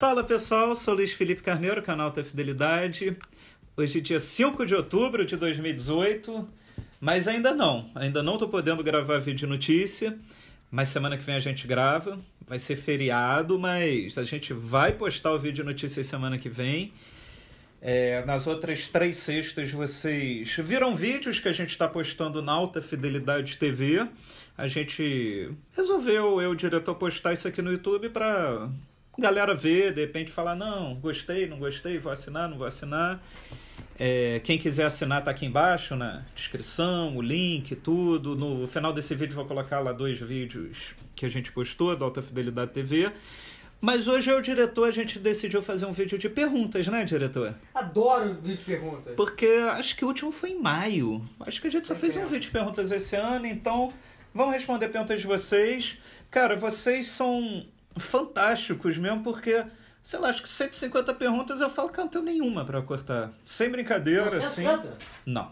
Fala pessoal, sou Luiz Felipe Carneiro, canal da Fidelidade. Hoje é dia 5 de outubro de 2018, mas ainda não, ainda não estou podendo gravar vídeo notícia, mas semana que vem a gente grava. Vai ser feriado, mas a gente vai postar o vídeo notícias semana que vem. É, nas outras três sextas vocês viram vídeos que a gente está postando na Alta Fidelidade TV. A gente resolveu, eu, diretor, postar isso aqui no YouTube para galera ver, de repente falar, não, gostei, não gostei, vou assinar, não vou assinar. É, quem quiser assinar tá aqui embaixo na descrição, o link, tudo. No final desse vídeo vou colocar lá dois vídeos que a gente postou da Alta Fidelidade TV. Mas hoje é o diretor, a gente decidiu fazer um vídeo de perguntas, né, diretor? Adoro vídeo de perguntas. Porque acho que o último foi em maio. Acho que a gente só fez um vídeo de perguntas esse ano, então vamos responder perguntas de vocês. Cara, vocês são fantásticos mesmo, porque, sei lá, acho que 150 perguntas eu falo que eu não tenho nenhuma para cortar. Sem brincadeira, assim. Não.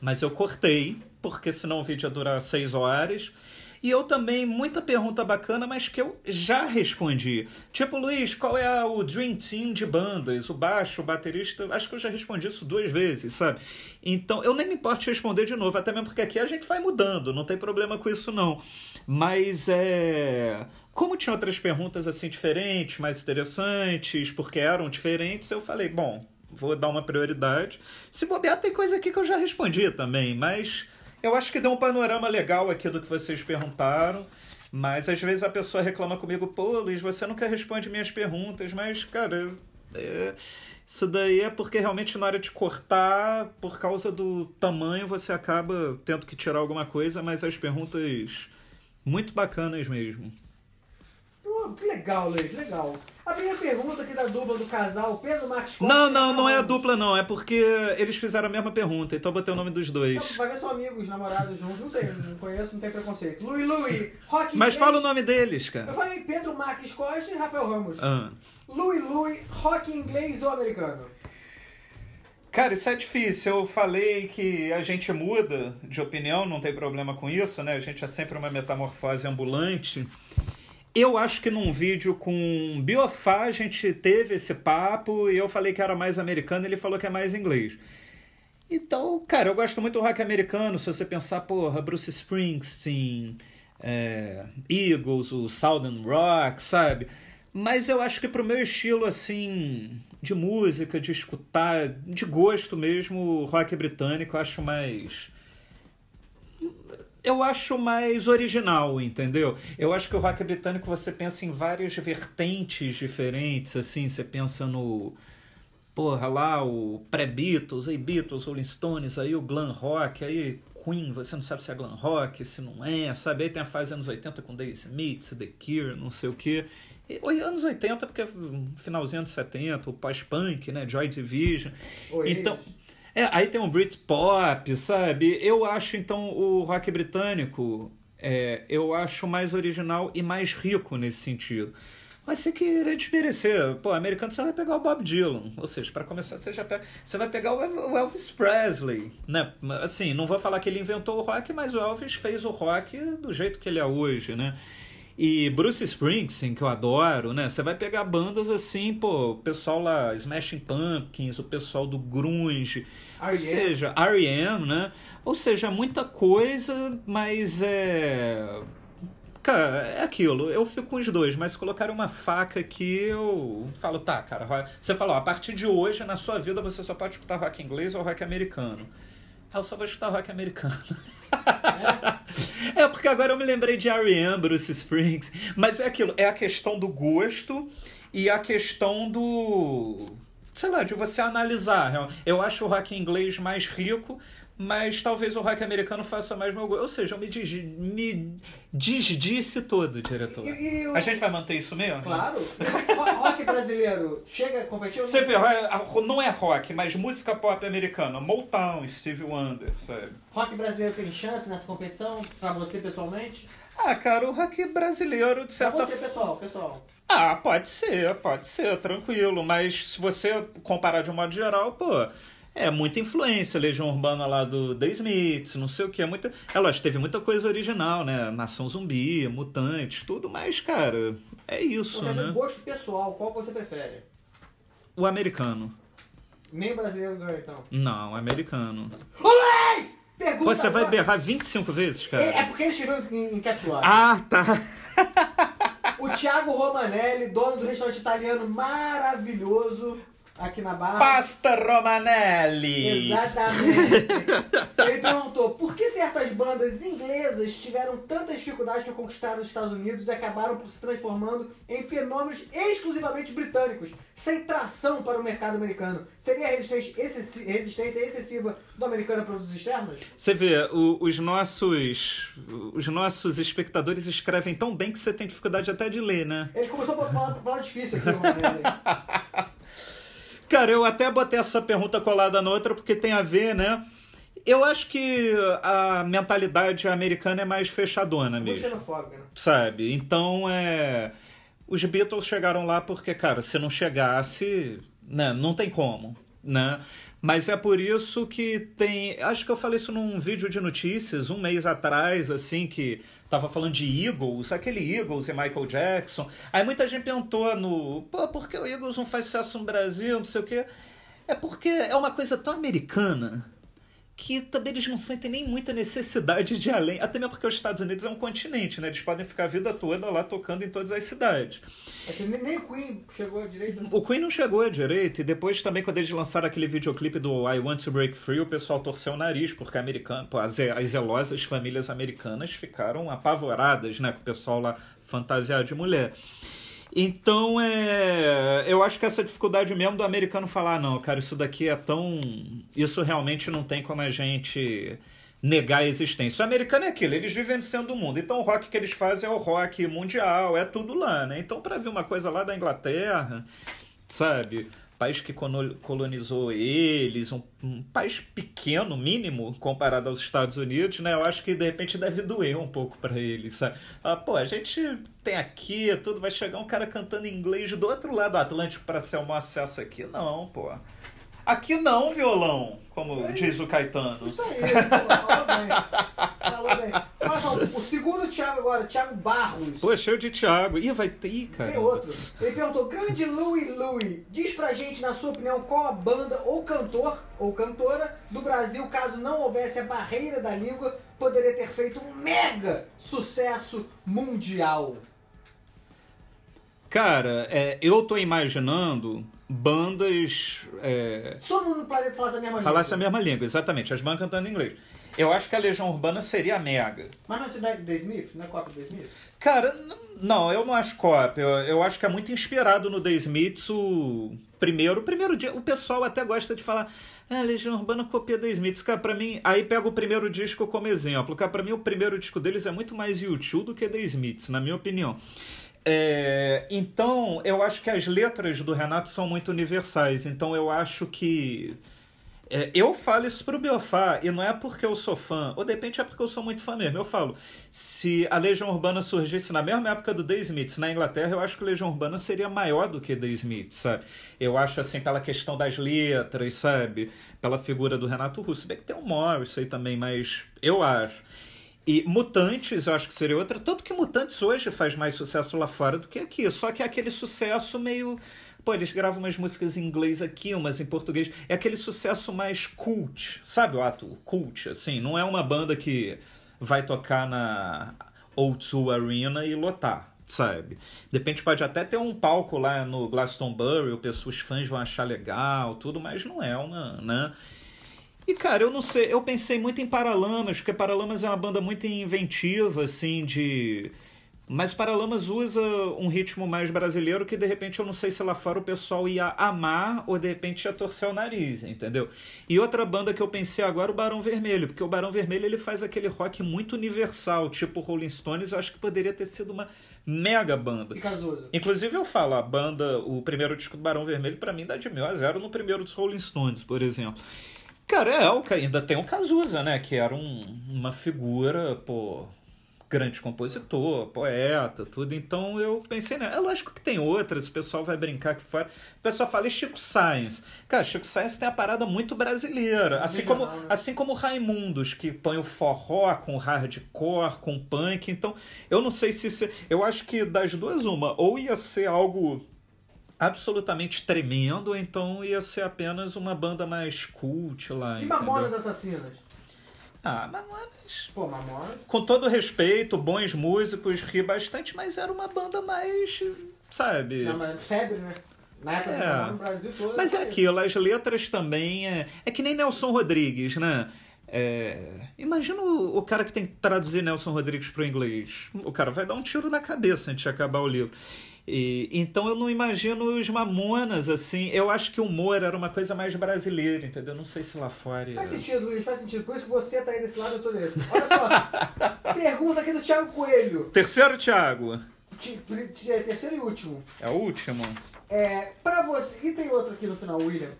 Mas eu cortei, porque senão o vídeo ia durar 6 horas. E eu também, muita pergunta bacana, mas que eu já respondi. Tipo, Luiz, qual é o Dream Team de bandas? O baixo, o baterista? Acho que eu já respondi isso duas vezes, sabe? Então, eu nem me importo de responder de novo, até mesmo porque aqui a gente vai mudando, não tem problema com isso não. Mas é. Como tinha outras perguntas assim diferentes, mais interessantes, porque eram diferentes, eu falei, bom, vou dar uma prioridade. Se bobear, tem coisa aqui que eu já respondi também, mas eu acho que deu um panorama legal aqui do que vocês perguntaram. Mas às vezes a pessoa reclama comigo, pô, Luiz, você nunca responde minhas perguntas, mas, cara, é, isso daí é porque realmente na hora de cortar, por causa do tamanho, você acaba tendo que tirar alguma coisa, mas as perguntas muito bacanas mesmo. Que legal, Luiz, legal. A primeira pergunta aqui da dupla do casal, Pedro Marques Costa. Não, não, não é a dupla, não. É porque eles fizeram a mesma pergunta, então eu botei o nome dos dois. Então, vai ver são amigos, namorados juntos, não sei, não conheço, não tem preconceito. Luiz Luiz, Rock Mas fala o nome deles, cara. Eu falei Pedro Marques Costa e Rafael Ramos. Ah. Louis Louis, rock inglês ou americano? Cara, isso é difícil. Eu falei que a gente muda de opinião, não tem problema com isso, né? A gente é sempre uma metamorfose ambulante. Eu acho que num vídeo com Biofá a gente teve esse papo e eu falei que era mais americano ele falou que é mais inglês. Então, cara, eu gosto muito do rock americano. Se você pensar, porra, Bruce Springsteen, é, Eagles, o Southern Rock, sabe? Mas eu acho que pro meu estilo, assim, de música, de escutar, de gosto mesmo, rock britânico, eu acho mais eu acho mais original, entendeu? Eu acho que o rock britânico você pensa em várias vertentes diferentes, assim, você pensa no porra lá, o pré-Beatles, aí Beatles, Rolling Stones, aí o glam rock, aí Queen, você não sabe se é glam rock, se não é, sabe? Aí tem a fase anos 80 com Dave Smith, The Cure, não sei o que. Anos 80, porque finalzinho dos 70, o pós-punk, né? Joy Division. Oi, então, é, aí tem o Britpop, sabe? Eu acho, então, o rock britânico, é, eu acho mais original e mais rico nesse sentido. Mas você querer desmerecer, pô, americano você vai pegar o Bob Dylan. Ou seja, para começar, você já pega, você vai pegar o Elvis Presley, né? Assim, não vou falar que ele inventou o rock, mas o Elvis fez o rock do jeito que ele é hoje, né? E Bruce Springsteen, que eu adoro, né? Você vai pegar bandas assim, pô, o pessoal lá, Smashing Pumpkins, o pessoal do grunge, ou seja, R.E.M., né? Ou seja, muita coisa, mas é... Cara, é aquilo, eu fico com os dois, mas se colocar uma faca aqui, eu falo, tá, cara, você falou, a partir de hoje, na sua vida, você só pode escutar rock inglês ou rock americano. Ah, eu só vou escutar rock americano. É? é, porque agora eu me lembrei de R.E.M., Bruce Springs. Mas é aquilo, é a questão do gosto e a questão do sei lá, de você analisar. Eu acho o rock inglês mais rico, mas talvez o rock americano faça mais meu gosto. Ou seja, eu me, diz, me desdisse todo, diretor. E, e o... A gente vai manter isso mesmo? Claro. rock brasileiro chega a competir? Você vê, não é rock, mas música pop americana. Motown, Steve Wonder, sabe? Rock brasileiro tem chance nessa competição, pra você pessoalmente? Ah, cara, o rock brasileiro, de certa forma. você, pessoal, pessoal. Ah, pode ser, pode ser, tranquilo. Mas se você comparar de um modo geral, pô, É, muita influência, Legião Urbana lá do The Smiths, não sei o que. É, muita... é lógico, teve muita coisa original, né? Nação Zumbi, Mutantes, tudo, mas, cara, é isso, Mas né? gosto pessoal, qual você prefere? O americano. Nem brasileiro ganha, então. Não, americano. Olé! Pergunta Pô, você vai agora- berrar 25 vezes, cara? É, é porque ele escreveu em, em caps lock. Ah, tá. O Thiago Romanelli, dono do restaurante italiano maravilhoso aqui na Barra. Pasta Romanelli! Exatamente. Ele perguntou por que certas bandas inglesas tiveram tantas dificuldades para conquistar os Estados Unidos e acabaram por se transformando em fenômenos exclusivamente britânicos, sem tração para o mercado americano. Seria a resistência, excessi- resistência excessiva do americano a produtos externos? Você vê, o- os nossos os nossos espectadores escrevem tão bem que você tem dificuldade até de ler, né? Ele começou a falar, falar difícil aqui. Cara, eu até botei essa pergunta colada na outra porque tem a ver, né? Eu acho que a mentalidade americana é mais fechadona mesmo. xenofóbica, né? sabe? Então é. Os Beatles chegaram lá porque, cara, se não chegasse, né, não tem como, né? Mas é por isso que tem. Acho que eu falei isso num vídeo de notícias um mês atrás, assim, que tava falando de Eagles, aquele Eagles e Michael Jackson. Aí muita gente perguntou no. Pô, por que o Eagles não faz sucesso no Brasil? Não sei o quê. É porque é uma coisa tão americana que também eles não sentem nem muita necessidade de ir além. Até mesmo porque os Estados Unidos é um continente, né? Eles podem ficar a vida toda lá tocando em todas as cidades. Assim, nem, o Queen chegou direito. né? O Queen não chegou à direita, e depois também, quando eles lançaram aquele videoclipe do I Want to Break Free, o pessoal torceu o nariz, porque americano, as, as zelosas famílias americanas ficaram apavoradas, né? Com o pessoal lá fantasiado de mulher. Então, é, eu acho que essa dificuldade mesmo do americano falar, "Ah, não, cara, isso daqui é tão. Isso realmente não tem como a gente negar a existência. O americano é aquilo, eles vivem sendo do mundo. Então, o rock que eles fazem é o rock mundial, é tudo lá, né? Então, para ver uma coisa lá da Inglaterra, sabe? País que colonizou eles, um, um país pequeno, mínimo, comparado aos Estados Unidos, né? Eu acho que de repente deve doer um pouco para eles, sabe? Ah, pô, a gente tem aqui, tudo, vai chegar um cara cantando inglês do outro lado do Atlântico para ser um acesso aqui. Não, pô. Aqui não, violão, como É diz o Caetano. Isso aí, bem. Falou bem. Olha só, o segundo Thiago agora, Thiago Barros. Pô, cheio de Thiago. Ih, vai ter, cara. Tem outro. Ele perguntou, grande Louie Louie, diz pra gente, na sua opinião, qual a banda ou cantor ou cantora do Brasil, caso não houvesse a barreira da língua, poderia ter feito um mega sucesso mundial. Cara, é, eu tô imaginando bandas. É, Se todo mundo no planeta falasse a mesma falasse a língua. mesma língua, exatamente, as bandas cantando em inglês. Eu acho que a Legião Urbana seria mega. Mas não é The Smith? Não é cópia do Smith? Cara, não, eu não acho cópia. Eu, eu acho que é muito inspirado no The Smiths o primeiro. O primeiro dia. O pessoal até gosta de falar. Ah, Legião Urbana copia The Smiths. Cara, pra mim. Aí pega o primeiro disco como exemplo. Cara, pra mim o primeiro disco deles é muito mais YouTube do que The Smiths, na minha opinião. É, então, eu acho que as letras do Renato são muito universais. Então, eu acho que. É, eu falo isso pro Biofá, e não é porque eu sou fã, ou de repente é porque eu sou muito fã mesmo. Eu falo, se a Legião Urbana surgisse na mesma época do The Smiths na Inglaterra, eu acho que a Legião Urbana seria maior do que The Smiths, sabe? Eu acho assim, pela questão das letras, sabe? Pela figura do Renato Russo. Bem que tem o Morris aí também, mas eu acho. E Mutantes, eu acho que seria outra. Tanto que Mutantes hoje faz mais sucesso lá fora do que aqui. Só que é aquele sucesso meio. Pô, eles gravam umas músicas em inglês aqui, umas em português. É aquele sucesso mais cult. Sabe o ato cult? Assim, não é uma banda que vai tocar na O2 Arena e lotar. Sabe? De repente pode até ter um palco lá no Glastonbury, o pessoal, os fãs vão achar legal, tudo, mas não é uma, né? E, cara, eu não sei, eu pensei muito em Paralamas, porque Paralamas é uma banda muito inventiva, assim, de. Mas Paralamas usa um ritmo mais brasileiro que de repente eu não sei se lá fora o pessoal ia amar ou de repente ia torcer o nariz, entendeu? E outra banda que eu pensei agora, o Barão Vermelho, porque o Barão Vermelho ele faz aquele rock muito universal, tipo Rolling Stones, eu acho que poderia ter sido uma mega banda. E Cazuza? Inclusive eu falo, a banda, o primeiro disco do Barão Vermelho, pra mim dá de mil a zero no primeiro dos Rolling Stones, por exemplo. Cara, é, ainda tem o Cazuza, né? Que era um, uma figura, pô, grande compositor, poeta, tudo. Então eu pensei, né? É lógico que tem outras, o pessoal vai brincar aqui fora. O pessoal fala, e Chico Science? Cara, Chico Science tem a parada muito brasileira. Assim como, né? assim como Raimundos, que põe o forró com hardcore, com punk. Então, eu não sei se. se eu acho que das duas, uma, ou ia ser algo absolutamente tremendo, ou então ia ser apenas uma banda mais cult lá. E? Mamonas Assassinas? Ah, Mamonas. Pô, Mamonas. Com todo respeito, bons músicos, ri bastante, mas era uma banda mais. Sabe? Não, mas febre, né? Na época É. no Brasil todo. Mas é aquilo, as letras também. É, é que nem Nelson Rodrigues, né? É, imagina o, o cara que tem que traduzir Nelson Rodrigues para o inglês. O cara vai dar um tiro na cabeça antes de acabar o livro. E, então eu não imagino os Mamonas assim. Eu acho que o humor era uma coisa mais brasileira, entendeu? Não sei se lá fora. Faz sentido, Luiz, faz sentido. Por isso que você tá aí desse lado, eu tô desse. Olha só. pergunta aqui do Thiago Coelho. Terceiro, Thiago. Ti- é, terceiro e último. É o último. É, pra você. E tem outro aqui no final, William.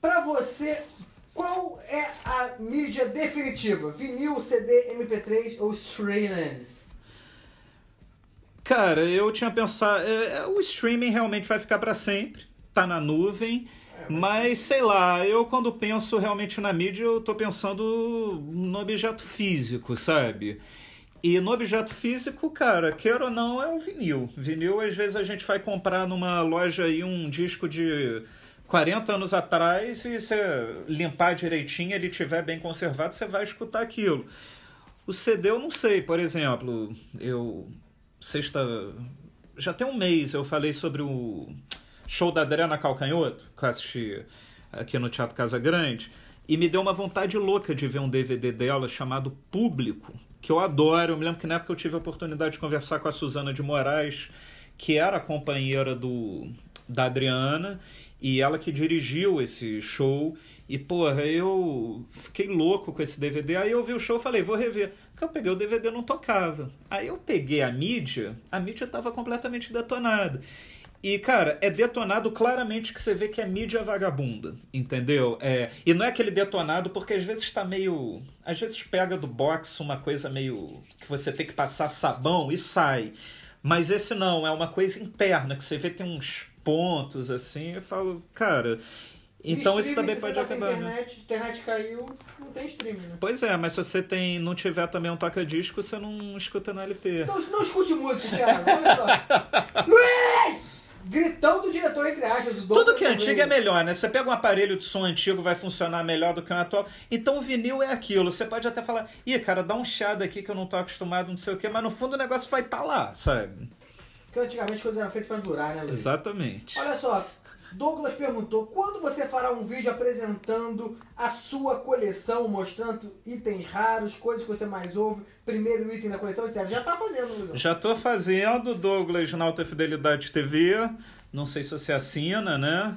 Pra você, qual é a mídia definitiva? Vinil, CD, MP3 ou streamings? Cara, eu tinha pensado. é, é, o streaming realmente vai ficar para sempre, tá na nuvem. Mas sei lá, eu quando penso realmente na mídia, eu tô pensando no objeto físico, sabe? E no objeto físico, cara, queira ou não, é o vinil. Vinil, às vezes, a gente vai comprar numa loja aí um disco de 40 anos atrás e você limpar direitinho, ele estiver bem conservado, você vai escutar aquilo. O CD eu não sei, por exemplo, eu sexta já tem um mês eu falei sobre o show da Adriana Calcanhoto, que eu assisti aqui no Teatro Casa Grande, e me deu uma vontade louca de ver um DVD dela chamado Público, que eu adoro. Eu me lembro que na época eu tive a oportunidade de conversar com a Suzana de Moraes, que era a companheira do, da Adriana, e ela que dirigiu esse show. E, porra, eu fiquei louco com esse DVD. Aí eu vi o show e falei, vou rever. Eu peguei o DVD não tocava. Aí eu peguei a mídia, a mídia estava completamente detonada. E, cara, é detonado claramente que você vê que é mídia vagabunda, entendeu? É, e não é aquele detonado porque às vezes está meio. Às vezes pega do box uma coisa meio. que você tem que passar sabão e sai. Mas esse não, é uma coisa interna, que você vê tem uns pontos assim. Eu falo, cara. Então isso também pode tá acabar. né? internet, internet caiu, não tem streaming, né? Pois é, mas se você tem, não tiver também um toca-disco, você não escuta no LP. Então não escute música, Thiago. Olha só. Luiz! Gritão do diretor, entre aspas. O Tudo que é antigo é melhor, né? Você pega um aparelho de som antigo, vai funcionar melhor do que um atual. Então o vinil é aquilo. Você pode até falar, ih, cara, dá um chá aqui que eu não tô acostumado, não sei o quê, mas no fundo o negócio vai estar lá, sabe? Porque antigamente as coisas eram feitas pra durar, né, Luiz? Exatamente. Olha só, Douglas perguntou: quando você fará um vídeo apresentando a sua coleção, mostrando itens raros, coisas que você mais ouve, primeiro item da coleção, etc. Já tá fazendo, Luiz. Já tô fazendo, Douglas na Alta Fidelidade TV. Não sei se você assina, né?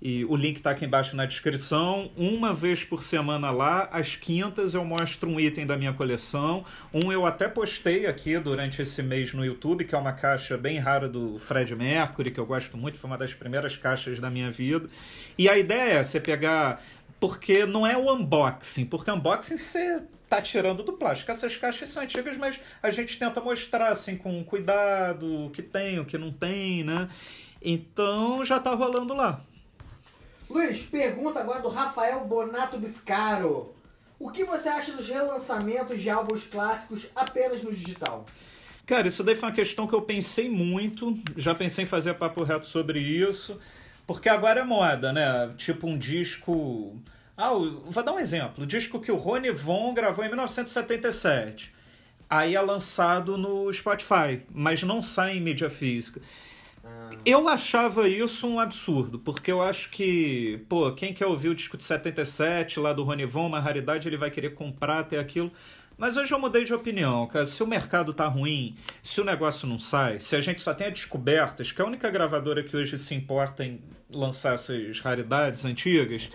E o link tá aqui embaixo na descrição. Uma vez por semana lá, às quintas, eu mostro um item da minha coleção. Um eu até postei aqui durante esse mês no YouTube, que é uma caixa bem rara do Fred Mercury, que eu gosto muito, foi uma das primeiras caixas da minha vida. E a ideia é você pegar. Porque não é o unboxing, porque unboxing você tá tirando do plástico. Essas caixas são antigas, mas a gente tenta mostrar assim com cuidado o que tem, o que não tem, né? Então já tá rolando lá. Luiz, pergunta agora do Rafael Bonato Biscaro. O que você acha dos relançamentos de álbuns clássicos apenas no digital? Cara, isso daí foi uma questão que eu pensei muito. Já pensei em fazer papo reto sobre isso. Porque agora é moda, né? Tipo um disco. Ah, vou dar um exemplo. O disco que o Rony Von gravou em 1977. Aí é lançado no Spotify, mas não sai em mídia física. Eu achava isso um absurdo, porque eu acho que, pô, quem quer ouvir o disco de 77 lá do Rony Von, uma raridade, ele vai querer comprar até aquilo. Mas hoje eu mudei de opinião, cara. Se o mercado tá ruim, se o negócio não sai, se a gente só tem a descobertas, que é a única gravadora que hoje se importa em lançar essas raridades antigas,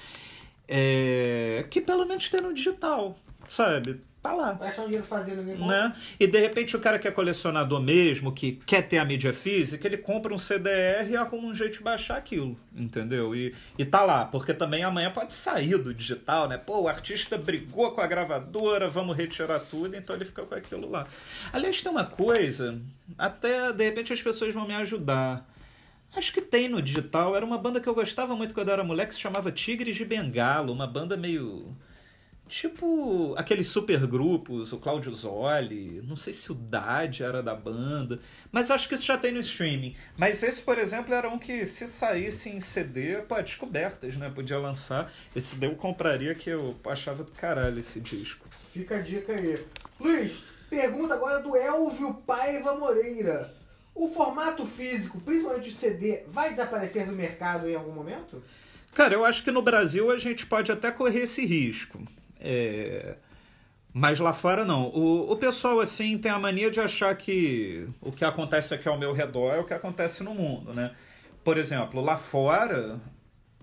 é... que pelo menos tem no digital, sabe? Tá lá. Vai achar um dinheiro fazendo né? né? E de repente o cara que é colecionador mesmo, que quer ter a mídia física, ele compra um CDR e arruma um jeito de baixar aquilo, entendeu? E, e tá lá, porque também amanhã pode sair do digital, né? Pô, o artista brigou com a gravadora, vamos retirar tudo, então ele fica com aquilo lá. Aliás, tem uma coisa, até de repente as pessoas vão me ajudar. Acho que tem no digital. Era uma banda que eu gostava muito quando eu era moleque, se chamava Tigres de Bengalo, uma banda meio Tipo aqueles supergrupos, o Claudio Zoli, não sei se o Dade era da banda, mas acho que isso já tem no streaming. Mas esse, por exemplo, era um que se saísse em CD, pô, descobertas, né? Podia lançar. Esse daí eu compraria que eu achava do caralho esse disco. Fica a dica aí. Luiz, pergunta agora do Elvio Paiva Moreira. O formato físico, principalmente o CD, vai desaparecer do mercado em algum momento? Cara, eu acho que no Brasil a gente pode até correr esse risco. É... Mas lá fora não. O, o pessoal assim tem a mania de achar que o que acontece aqui ao meu redor é o que acontece no mundo, né? Por exemplo, lá fora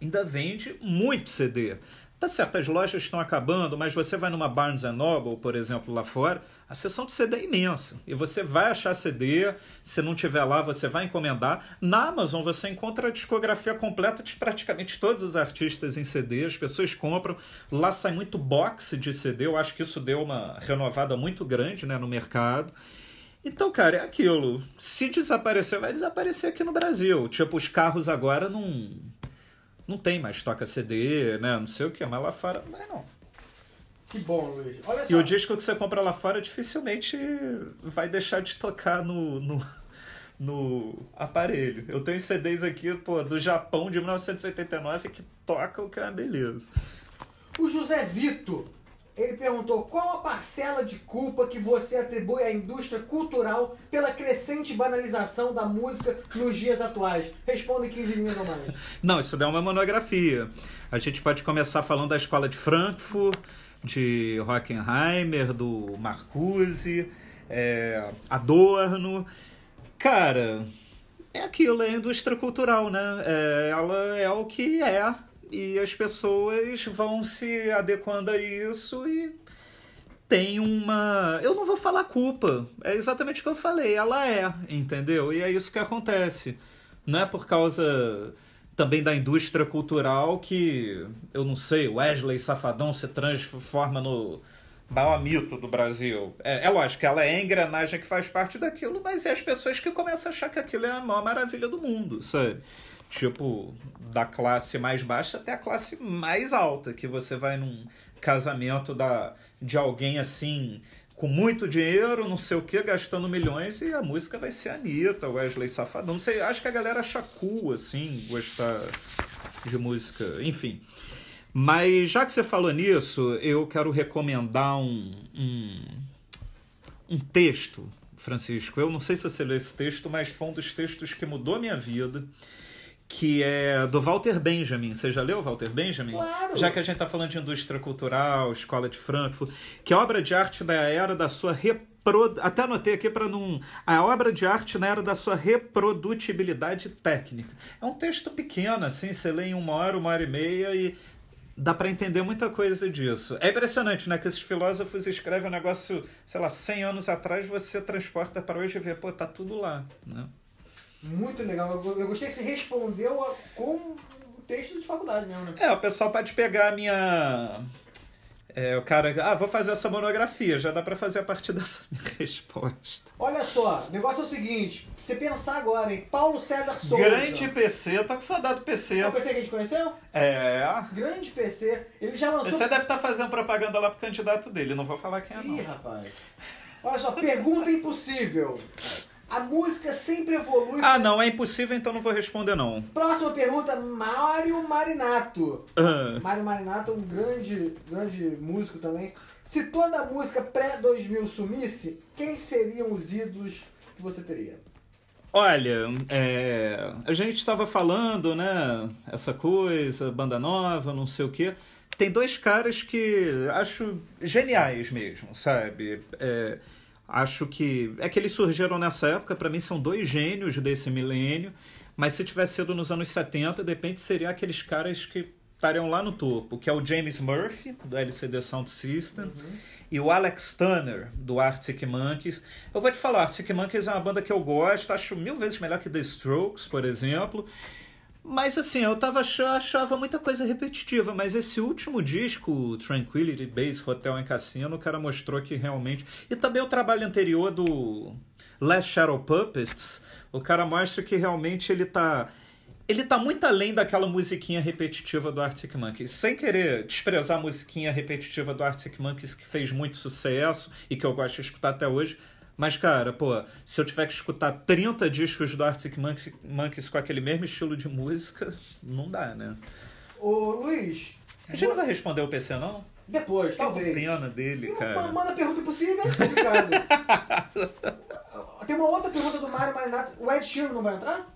ainda vende muito CD. Tá certas lojas estão acabando, mas você vai numa Barnes Noble, por exemplo, lá fora, a seção de CD é imensa. E você vai achar CD, se não tiver lá, você vai encomendar. Na Amazon você encontra a discografia completa de praticamente todos os artistas em CD, as pessoas compram. Lá sai muito box de CD, eu acho que isso deu uma renovada muito grande né, no mercado. Então, cara, é aquilo. Se desaparecer, vai desaparecer aqui no Brasil. Tipo, os carros agora não não tem mais toca CD, né? Não sei o que, mas lá fora não. Que bom, Luiz. Olha só. E o disco que você compra lá fora dificilmente vai deixar de tocar no, no, no aparelho. Eu tenho CDs aqui, pô, do Japão de 1989 que tocam que é uma beleza. O José Vito ele perguntou qual a parcela de culpa que você atribui à indústria cultural pela crescente banalização da música nos dias atuais. Responda em 15 linhas ou mais. Não, isso é uma monografia. A gente pode começar falando da escola de Frankfurt, de Hockenheimer, do Marcuse, é, Adorno. Cara, é aquilo, é a indústria cultural, né? É, ela é o que é e as pessoas vão se adequando a isso e tem uma. Eu não vou falar culpa, é exatamente o que eu falei, ela é, entendeu? E é isso que acontece. Não é por causa também da indústria cultural que, eu não sei, Wesley Safadão se transforma no maior mito do Brasil. É, é lógico ela é a engrenagem que faz parte daquilo, mas é as pessoas que começam a achar que aquilo é a maior maravilha do mundo, sabe? Tipo da classe mais baixa até a classe mais alta, que você vai num casamento da, de alguém assim com muito dinheiro, não sei o que, gastando milhões, e a música vai ser Anitta, Wesley Safadão. Não sei, acho que a galera acha cool, assim, gostar de música, enfim. Mas já que você falou nisso, eu quero recomendar um, um, um texto, Francisco. Eu não sei se você leu esse texto, mas foi um dos textos que mudou minha vida que é do Walter Benjamin. Você já leu Walter Benjamin? Claro. Já que a gente está falando de indústria cultural, escola de Frankfurt, que é obra de arte da era da sua repro... até anotei aqui para não a obra de arte na era da sua reprodutibilidade técnica. É um texto pequeno, assim, você lê em uma hora, uma hora e meia e dá para entender muita coisa disso. É impressionante, né? Que esses filósofos escrevem um negócio, sei lá, 100 anos atrás, você transporta para hoje e vê, pô, tá tudo lá, né? Muito legal. Eu gostei que você respondeu a, com o texto de faculdade mesmo, né? É, o pessoal pode pegar a minha. É, o cara, ah, vou fazer essa monografia, já dá para fazer a partir dessa resposta. Olha só, o negócio é o seguinte, você pensar agora em Paulo César Souza. Grande PC, tô com saudade do PC. É o PC que a gente conheceu? É. Grande PC. Ele já lançou. Você deve estar tá fazendo propaganda lá pro candidato dele, não vou falar quem é. Ih, não. rapaz. Olha só, pergunta impossível. A música sempre evolui. Ah, não, é impossível, então não vou responder, não. Próxima pergunta, Mário Marinato. Uh. Mário Marinato é um grande, grande músico também. Se toda a música pré-2000 sumisse, quem seriam os ídolos que você teria? Olha, é, a gente estava falando, né? Essa coisa, banda nova, não sei o quê. Tem dois caras que acho geniais mesmo, sabe? É, Acho que. É que eles surgiram nessa época, para mim são dois gênios desse milênio, mas se tivesse sido nos anos 70, de repente seria aqueles caras que estariam lá no topo, que é o James Murphy, do LCD Sound System, uhum. e o Alex Turner, do Arctic Monkeys. Eu vou te falar, Arctic Monkeys é uma banda que eu gosto, acho mil vezes melhor que The Strokes, por exemplo. Mas assim, eu tava achava muita coisa repetitiva, mas esse último disco, Tranquility Base Hotel em Cassino, o cara mostrou que realmente. E também o trabalho anterior do Last Shadow Puppets, o cara mostra que realmente ele tá. Ele tá muito além daquela musiquinha repetitiva do Arctic Monkeys. Sem querer desprezar a musiquinha repetitiva do Arctic Monkeys, que fez muito sucesso e que eu gosto de escutar até hoje. Mas, cara, pô, se eu tiver que escutar 30 discos do Arctic Monkeys com aquele mesmo estilo de música, não dá, né? Ô, Luiz. A gente não vai responder o PC, não? Depois, talvez. pena dele, cara. Manda pergunta impossível, complicado. Tem uma outra pergunta do Mário Marinato. O Ed Sheeran não vai entrar?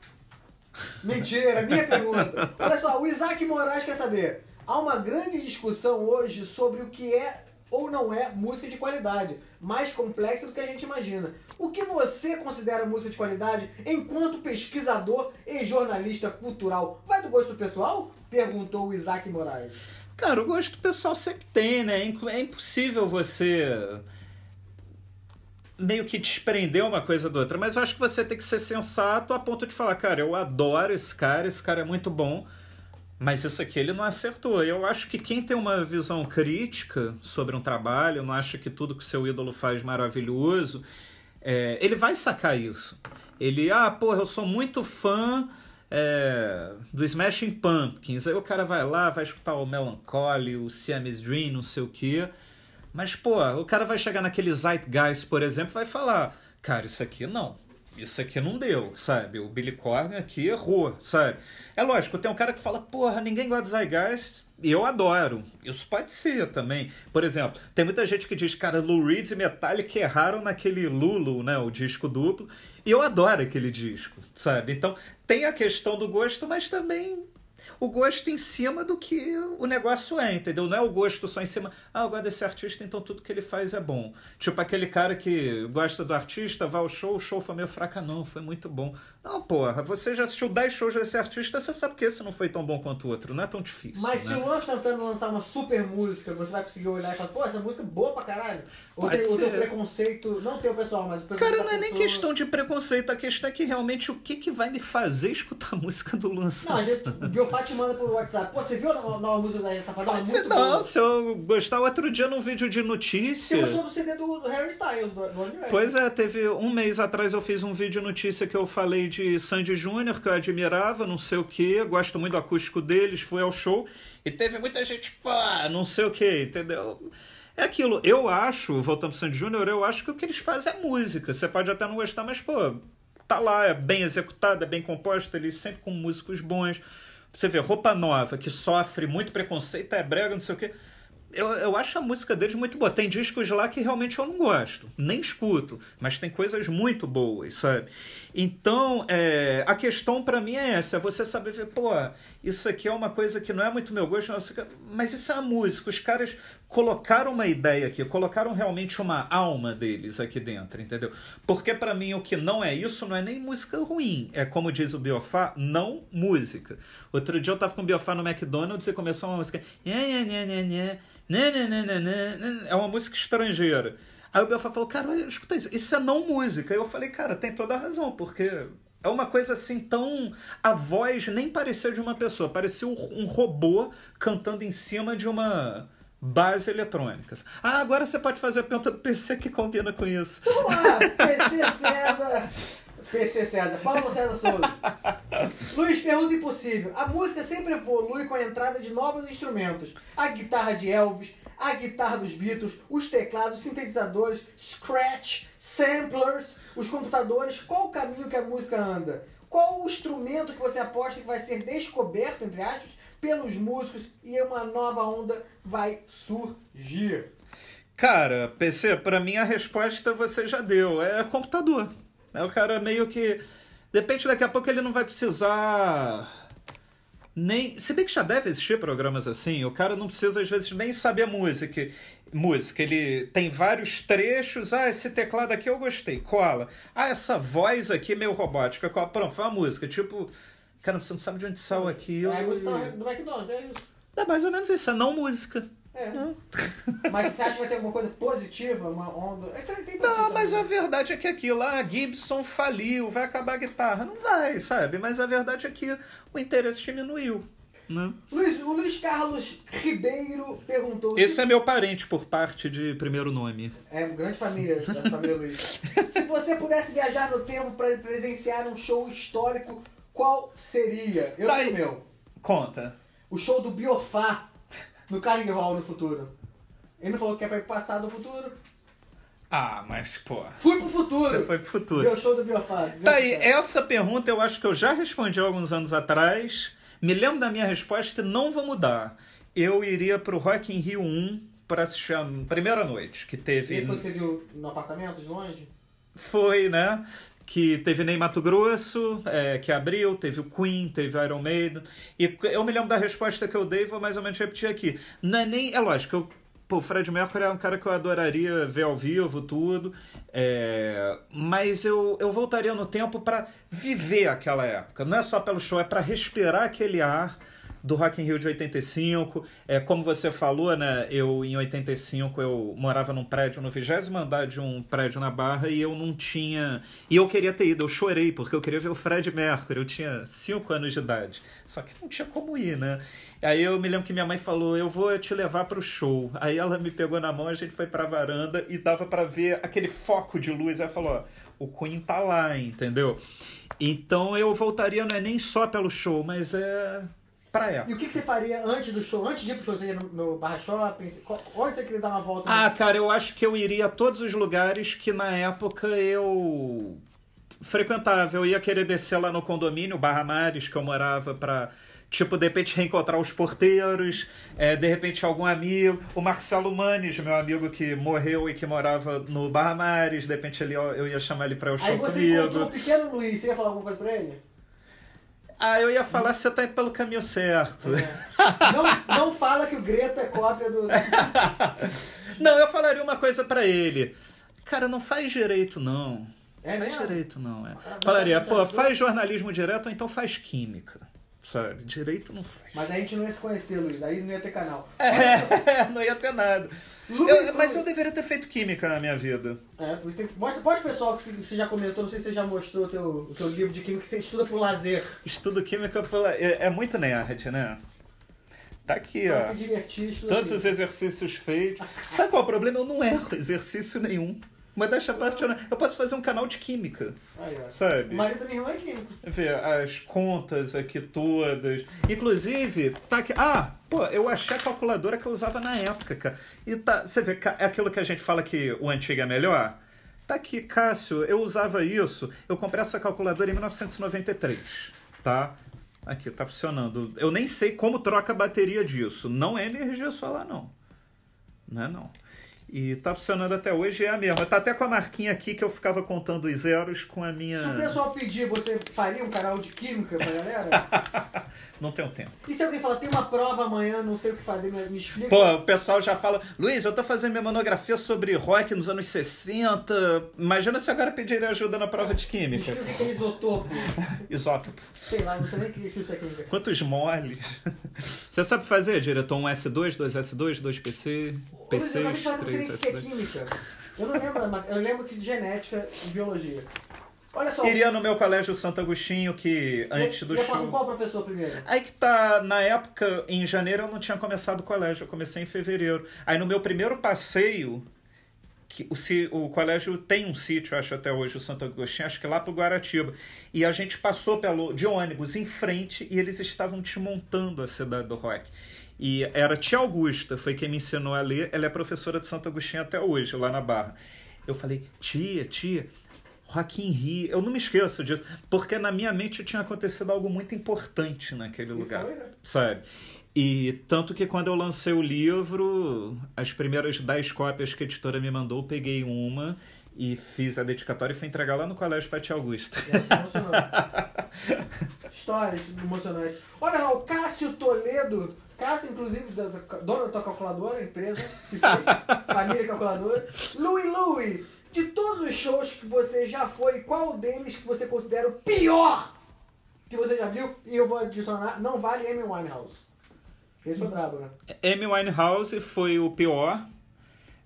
Mentira, minha pergunta. Olha só, o Isaac Moraes quer saber. Há uma grande discussão hoje sobre o que é ou não é música de qualidade, mais complexa do que a gente imagina. O que você considera música de qualidade enquanto pesquisador e jornalista cultural? Vai do gosto pessoal? Perguntou o Isaac Moraes. Cara, o gosto pessoal sempre tem, né? É impossível você meio que desprender uma coisa da outra, mas eu acho que você tem que ser sensato a ponto de falar, cara, eu adoro esse cara, esse cara é muito bom, mas isso aqui ele não acertou. Eu acho que quem tem uma visão crítica sobre um trabalho, não acha que tudo que seu ídolo faz maravilhoso, é, ele vai sacar isso. Ele, ah, porra, eu sou muito fã é, do Smashing Pumpkins. Aí o cara vai lá, vai escutar o Melancholy, o Siamese Dream, não sei o quê. Mas, pô, o cara vai chegar naquele Zeitgeist, por exemplo, vai falar: cara, isso aqui não. Isso aqui não deu, sabe? O Billy Corgan aqui errou, sabe? É lógico, tem um cara que fala, porra, ninguém gosta de e eu adoro. Isso pode ser também. Por exemplo, tem muita gente que diz, cara, Lou Reed e Metallica erraram naquele Lulu, né? O disco duplo. E eu adoro aquele disco, sabe? Então, tem a questão do gosto, mas também o gosto em cima do que o negócio é, entendeu? Não é o gosto só em cima, ah, eu gosto desse artista, então tudo que ele faz é bom. Tipo aquele cara que gosta do artista, vai ao show, o show foi meio fraca, não, foi muito bom. Não, porra, você já assistiu 10 shows desse artista, você sabe que esse não foi tão bom quanto o outro, não é tão difícil. Mas né? se o Luan Santana lançar uma super música, você vai conseguir olhar e falar, pô, essa música é boa pra caralho. Ou tem, o teu preconceito, não tem o pessoal, mas o preconceito. Cara, não é nem questão de preconceito, a questão é que realmente o que, que vai me fazer escutar a música do Luan Santana? Não, a gente, o Biofat manda por WhatsApp. Pô, você viu a nova música da Safadão? Pode ser, não, boa. se eu gostar outro dia num vídeo de notícia. Você gostou do CD do, do Harry Styles, do, do Pois é, teve um mês atrás eu fiz um vídeo notícia que eu falei de Sandy Júnior, que eu admirava, não sei o que, gosto muito do acústico deles, fui ao show e teve muita gente, pá, não sei o que, entendeu? É aquilo, eu acho, voltando pro Sandy Júnior, eu acho que o que eles fazem é música. Você pode até não gostar, mas, pô, tá lá, é bem executado, é bem composto, eles sempre com músicos bons. Você vê, Roupa Nova, que sofre muito preconceito, é brega, não sei o quê eu, eu acho a música deles muito boa. Tem discos lá que realmente eu não gosto, nem escuto, mas tem coisas muito boas, sabe? Então, é, a questão para mim é essa: é você saber ver, pô, isso aqui é uma coisa que não é muito meu gosto, mas isso é música. Os caras colocaram uma ideia aqui, colocaram realmente uma alma deles aqui dentro, entendeu? Porque para mim o que não é isso não é nem música ruim, é como diz o Biofá, não música. Outro dia eu tava com o Biofá no McDonald's e começou uma música. Né, né, né, né, né, é uma música estrangeira. Aí o Belfá falou, cara, escuta isso, isso é não música. Aí eu falei, cara, tem toda a razão, porque é uma coisa assim tão. A voz nem parecia de uma pessoa, parecia um robô cantando em cima de uma base eletrônica. Ah, agora você pode fazer a pergunta do PC que combina com isso. Vamos lá, PC César. PC César, Paulo César Souza. Luiz, pergunta impossível. A música sempre evolui com a entrada de novos instrumentos. A guitarra de Elvis, a guitarra dos Beatles, os teclados, sintetizadores, scratch, samplers, os computadores. Qual o caminho que a música anda? Qual o instrumento que você aposta que vai ser descoberto, entre aspas, pelos músicos e uma nova onda vai surgir? Cara, PC, para mim a resposta você já deu. É computador. É o cara meio que. De repente, daqui a pouco ele não vai precisar. Nem. Se bem que já deve existir programas assim, o cara não precisa, às vezes, nem saber música. Música, ele tem vários trechos. Ah, esse teclado aqui eu gostei, cola. Ah, essa voz aqui meio robótica, cola. Pronto, foi uma música. Tipo, cara, você não sabe de onde saiu aquilo. É a música do McDonald's, é isso. É mais ou menos isso, é não música. É. Mas você acha que vai ter alguma coisa positiva, uma onda? É, tem, tem Não, mas a verdade é que aquilo lá, a Gibson faliu, vai acabar a guitarra. Não vai, sabe? Mas a verdade é que o interesse diminuiu. Né? Luiz, o Luiz Carlos Ribeiro perguntou. Esse é meu parente por parte de primeiro nome. É uma grande família da família Luiz. Se você pudesse viajar no tempo para presenciar um show histórico, qual seria? Eu Tá sei meu. Conta. O show do Biofá no Carnegie Hall no futuro. Ele me falou que é para ir passado ou futuro. Ah, mas, pô. Fui pro futuro. Você foi pro futuro. O show do Biofá. Tá aí, essa pergunta eu acho que eu já respondi há alguns anos atrás. Me lembro da minha resposta e não vou mudar. Eu iria pro Rock in Rio 1 para assistir a primeira noite, que teve. Foi que você viu no apartamento de longe? Foi, né? Que teve Ney Mato Grosso, é, que abriu, teve o Queen, teve o Iron Maiden. E eu me lembro da resposta que eu dei, vou mais ou menos repetir aqui. Não é nem. É lógico, eu, pô, o Fred Mercury é um cara que eu adoraria ver ao vivo, tudo. É, mas eu, eu voltaria no tempo para viver aquela época. Não é só pelo show, é para respirar aquele ar do Rock in Rio de 85. É, como você falou, né? Eu, em 85, eu morava num prédio, no vigésimo andar de um prédio na Barra, e eu não tinha... E eu queria ter ido, eu chorei, porque eu queria ver o Fred Mercury. Eu tinha 5 anos de idade. Só que não tinha como ir, né? Aí eu me lembro que minha mãe falou, eu vou te levar pro show. Aí ela me pegou na mão, a gente foi pra varanda, e dava para ver aquele foco de luz. Ela falou, ó, o Queen tá lá, entendeu? Então eu voltaria, não é nem só pelo show, mas é pra época. E o que, que você faria antes do show? Antes de ir pro show, você ia no, no Barra Shopping? Qual- Onde você queria dar uma volta? Ah, cara, eu acho que eu iria a todos os lugares que na época eu frequentava. Eu ia querer descer lá no condomínio, Barra Mares, que eu morava, pra, tipo, de repente reencontrar os porteiros, é, de repente algum amigo. O Marcelo Manes, meu amigo que morreu e que morava no Barra Mares, de repente ele, eu ia chamar ele pra ir ao Aí show você comigo. encontrou o pequeno Luiz, você ia falar alguma coisa pra ele? Ah, eu ia falar, você tá indo pelo caminho certo. É. Não, não fala que o Greta é cópia do. Não, eu falaria uma coisa pra ele. Cara, não faz direito, não. É faz mesmo? direito, não. É. Ah, Falaria, pô, faz jornalismo direto ou então faz química. Sabe? Direito não faz. Mas a gente não ia se conhecer, Luiz. Aí não ia ter canal. É, não ia ter nada. Lu- Eu- mas eu deveria ter feito química na minha vida. É, você tem... Mostra, pode pessoal que você- já comentou, não sei se você já mostrou o teu, o teu livro de química que você estuda por lazer. Estudo química pela... é, é muito nerd, né? Tá aqui, Pra se ó. divertir, estuda Todos os química. exercícios feitos. Sabe qual é o problema? Eu não erro exercício nenhum. Mas deixa parte, eu, posso fazer um canal de química, sabe? O marido da minha irmã é químico. ver as contas aqui todas. Inclusive, tá aqui. Ah, pô, eu achei a calculadora que eu usava na época, cara. E tá. Você vê, é aquilo que a gente fala que o antigo é melhor? Tá aqui, Cássio, eu usava isso. Eu comprei essa calculadora em 1993, tá? Aqui, tá funcionando. Eu nem sei como troca a bateria disso. Não é energia solar, não. Não é, não. E tá funcionando até hoje, é a mesma. Tá até com a marquinha aqui que eu ficava contando os zeros com a minha. Se o pessoal pedir, você faria um canal de química pra galera? não tenho tempo. E se alguém falar, tem uma prova amanhã, não sei o que fazer, me, explica? Pô, o pessoal já fala, Luiz, eu tô fazendo minha monografia sobre rock nos anos 60. Imagina se agora pedirem ajuda na prova de química. Me explica o que é isotopo. Isótopo. Sei lá, não sei nem o que isso aqui. Quantos moles? você sabe fazer, diretor? Um S2, 2S2, 2PC, PC, 3 isso. Essa daí. química. Eu não lembro, eu lembro que de genética e biologia. Olha só. Iria no meu colégio Santo Agostinho, que antes do show. Com qual professor primeiro? Aí que tá, na época, em janeiro eu não tinha começado o colégio, eu comecei em fevereiro. Aí no meu primeiro passeio, que o, o colégio tem um sítio, acho até hoje, o Santo Agostinho, acho que lá pro Guaratiba. E a gente passou pelo, de ônibus em frente e eles estavam te montando a cidade do rock. E era tia Augusta, foi quem me ensinou a ler. Ela é professora de Santo Agostinho até hoje, lá na Barra. Eu falei, tia, tia, Rock in Rio, eu não me esqueço disso, porque na minha mente tinha acontecido algo muito importante naquele lugar, foi, né? sabe? E tanto que quando eu lancei o livro, as primeiras 10 cópias que a editora me mandou, eu peguei uma e fiz a dedicatória e fui entregar lá no colégio para tia Augusta. Se emocionou. Histórias emocionantes. Olha lá, o Cássio Toledo. Cássio, inclusive, da, da- dono da tua calculadora, empresa que fez, família calculadora. Louis Louis, de todos os shows que você já foi, qual deles que você considera o pior que você já viu? E eu vou adicionar, não vale Amy Winehouse. Esse foi brabo, né? Amy Winehouse foi o pior.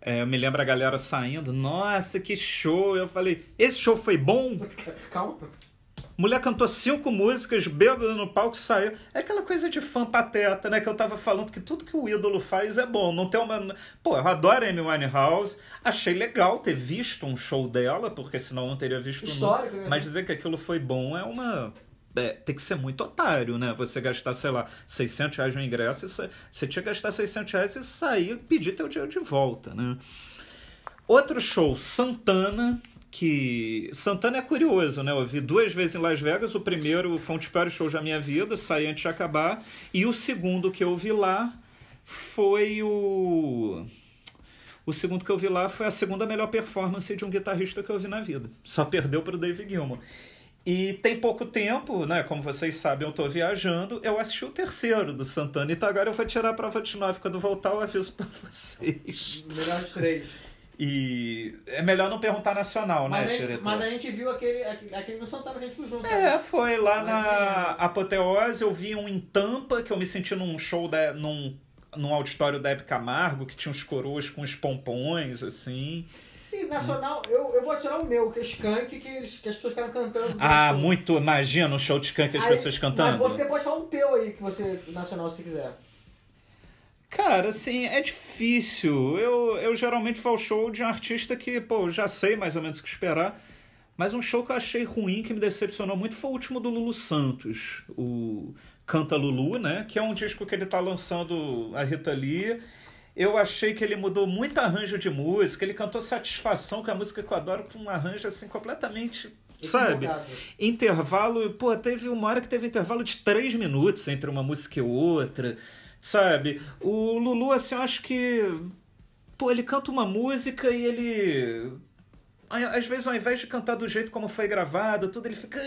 É, eu me lembro a galera saindo. Nossa, que show! Eu falei, esse show foi bom? Calma. Mulher cantou cinco músicas, bêbada no palco saiu. É aquela coisa de fã pateta, né? Que eu tava falando que tudo que o ídolo faz é bom. Não tem uma. Pô, eu adoro a Amy Winehouse. Achei legal ter visto um show dela, porque senão eu não teria visto Histórico, né? Mas dizer que aquilo foi bom é uma. É, tem que ser muito otário, né? Você gastar, sei lá, 600 reais no ingresso, e você tinha que gastar 600 reais e sair pedir teu dinheiro de volta, né? Outro show, Santana, que Santana é curioso, né? Eu vi duas vezes em Las Vegas. O primeiro foi um dos piores shows da minha vida, saí antes de acabar. E o segundo que eu vi lá foi o. O segundo que eu vi lá foi a segunda melhor performance de um guitarrista que eu vi na vida. Só perdeu para o Dave Gilmour. E tem pouco tempo, né? Como vocês sabem, eu tô viajando. Eu assisti o terceiro do Santana. Então agora eu vou tirar a prova de nove. Quando voltar, eu aviso pra vocês. Melhor de três. E é melhor não perguntar nacional, Mas, né, a gente, diretor? mas a gente viu aquele, aquele no Santana que a gente viu junto. É, né? foi lá Mas na é- Apoteose, eu vi um em Tampa, que eu me senti num show da, num, num auditório da Hebe Camargo, que tinha uns coroas com uns pompons, assim. E nacional, eu, eu vou adicionar o meu, que é Skank, que, eles- que as pessoas ficaram cantando. Ah, muito, imagina um show de skunk as Aí- pessoas cantando. Mas você pode falar um teu aí, que você, nacional, se quiser. Cara, assim, é difícil. Eu, eu geralmente vou ao show de um artista que, pô, já sei mais ou menos o que esperar. Mas um show que eu achei ruim, que me decepcionou muito, foi o último do Lulu Santos. O Canta Lulu, né? Que é um disco que ele tá lançando a Rita Lee. Eu achei que ele mudou muito arranjo de música. Ele cantou Satisfação, que é a música que eu adoro, com um arranjo assim completamente. Sabe? Equivocado. intervalo, pô, teve uma hora que teve intervalo de três minutos entre uma música e outra, sabe? O Lulu, assim, eu acho que, pô, ele canta uma música e ele, às vezes, ao invés de cantar do jeito como foi gravado, tudo, ele fica...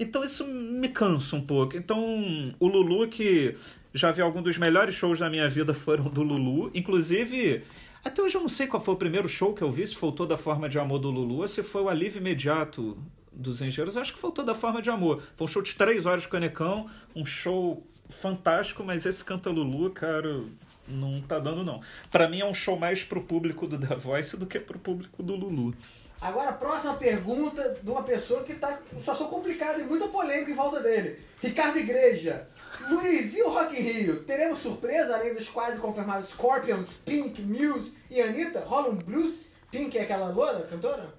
Então isso me cansa um pouco. Então, o Lulu, que já vi alguns dos melhores shows da minha vida foram do Lulu, inclusive... Até hoje eu não sei qual foi o primeiro show que eu vi, se foi Toda Forma de Amor do Lulu, ou se foi o Alívio Imediato dos Engenheiros. Eu acho que foi Toda Forma de Amor. Foi um show de três horas o Canecão, um show fantástico, mas esse Canta Lulu, cara, não tá dando não. Pra mim é um show mais pro público do The Voice do que pro público do Lulu. Agora, próxima pergunta de uma pessoa que tá em situação complicada e muita polêmica em volta dele. Ricardo Igreja. Luiz, e o Rock in Rio? Teremos surpresa, além dos quase confirmados Scorpions, Pink, Muse e Anitta? Rola um Bruce? Pink é aquela loura, cantora?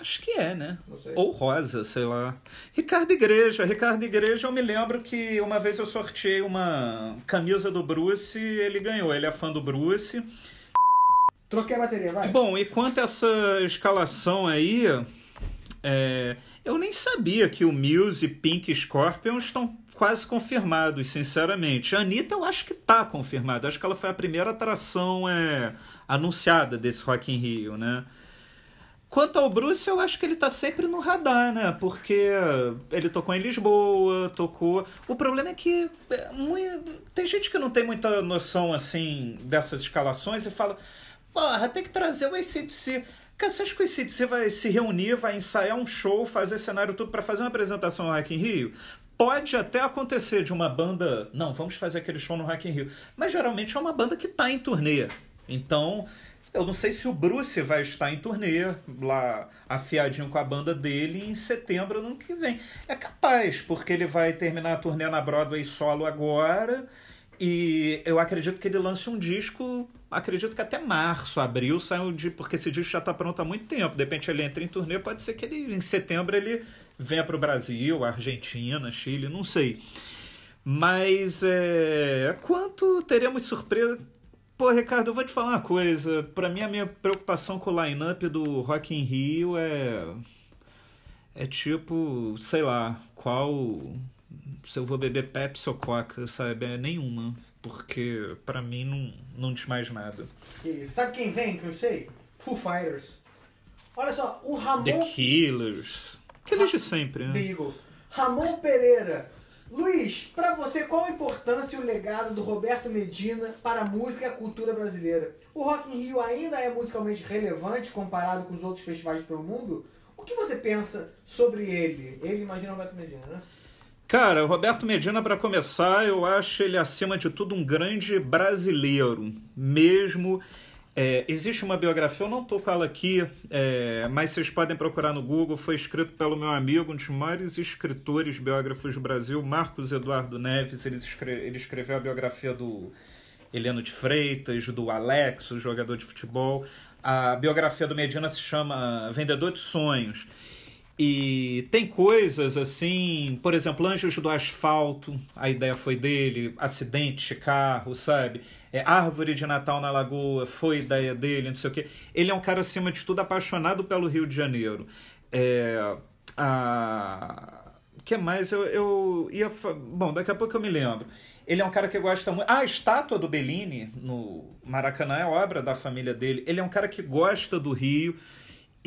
Acho que é, né? Ou Rosa, sei lá. Ricardo Igreja. Ricardo Igreja, eu me lembro que uma vez eu sorteei uma camisa do Bruce e ele ganhou. Ele é fã do Bruce. Troquei a bateria, vai. Bom, e quanto a essa escalação aí, é, eu nem sabia que o Muse, Pink e Scorpion estão quase confirmados, sinceramente. A Anitta eu acho que tá confirmada. Acho que ela foi a primeira atração é, anunciada desse Rock in Rio, né? Quanto ao Bruce, eu acho que ele tá sempre no radar, né? Porque ele tocou em Lisboa, tocou. O problema é que é, mui- tem gente que não tem muita noção, assim, dessas escalações e fala: porra, tem que trazer o ACDC. Cara, você acha que o ACDC vai se reunir, vai ensaiar um show, fazer cenário tudo pra fazer uma apresentação Rock in Rio? Pode até acontecer de uma banda. Não, vamos fazer aquele show no Rock in Rio. Mas geralmente é uma banda que tá em turnê. Então, eu não sei se o Bruce vai estar em turnê lá afiadinho com a banda dele em setembro ano que vem. É capaz, porque ele vai terminar a turnê na Broadway solo agora. E eu acredito que ele lance um disco, acredito que até março, abril, sai um disco, porque esse disco já está pronto há muito tempo. De repente ele entra em turnê, pode ser que ele em setembro ele venha para o Brasil, Argentina, Chile, não sei. Mas é, quanto teremos surpresa? Pô, Ricardo, eu vou te falar uma coisa. Pra mim, a minha preocupação com o line-up do Rock in Rio é. É tipo, sei lá, qual. Se eu vou beber Pepsi ou Coca, sabe? É nenhuma. Porque pra mim não, não diz mais nada. Sabe quem vem, que eu sei? Foo Fighters. Olha só, o Ramon... The Killers. Aqueles de sempre, The né? Eagles. Ramon Pereira. Luiz, pra você, qual a importância e o legado do Roberto Medina para a música e a cultura brasileira? O Rock in Rio ainda é musicalmente relevante comparado com os outros festivais pelo mundo? O que você pensa sobre ele? Ele imagina o Roberto Medina, né? Cara, Roberto Medina, para começar, eu acho ele acima de tudo um grande brasileiro, mesmo. É, existe uma biografia, eu não estou com ela aqui, é, mas vocês podem procurar no Google. Foi escrito pelo meu amigo, um dos maiores escritores biógrafos do Brasil, Marcos Eduardo Neves. Ele, ele escreveu a biografia do Heleno de Freitas, do Alex, o jogador de futebol. A biografia do Medina se chama Vendedor de Sonhos. E tem coisas assim, por exemplo, Anjos do Asfalto, a ideia foi dele, acidente de carro, sabe? É, Árvore de Natal na Lagoa, foi ideia dele, não sei o quê. Ele é um cara, acima de tudo, apaixonado pelo Rio de Janeiro. É, a... O que mais? Eu, eu ia. Bom, daqui a pouco eu me lembro. Ele é um cara que gosta muito. Ah, a estátua do Bellini no Maracanã é obra da família dele. Ele é um cara que gosta do Rio.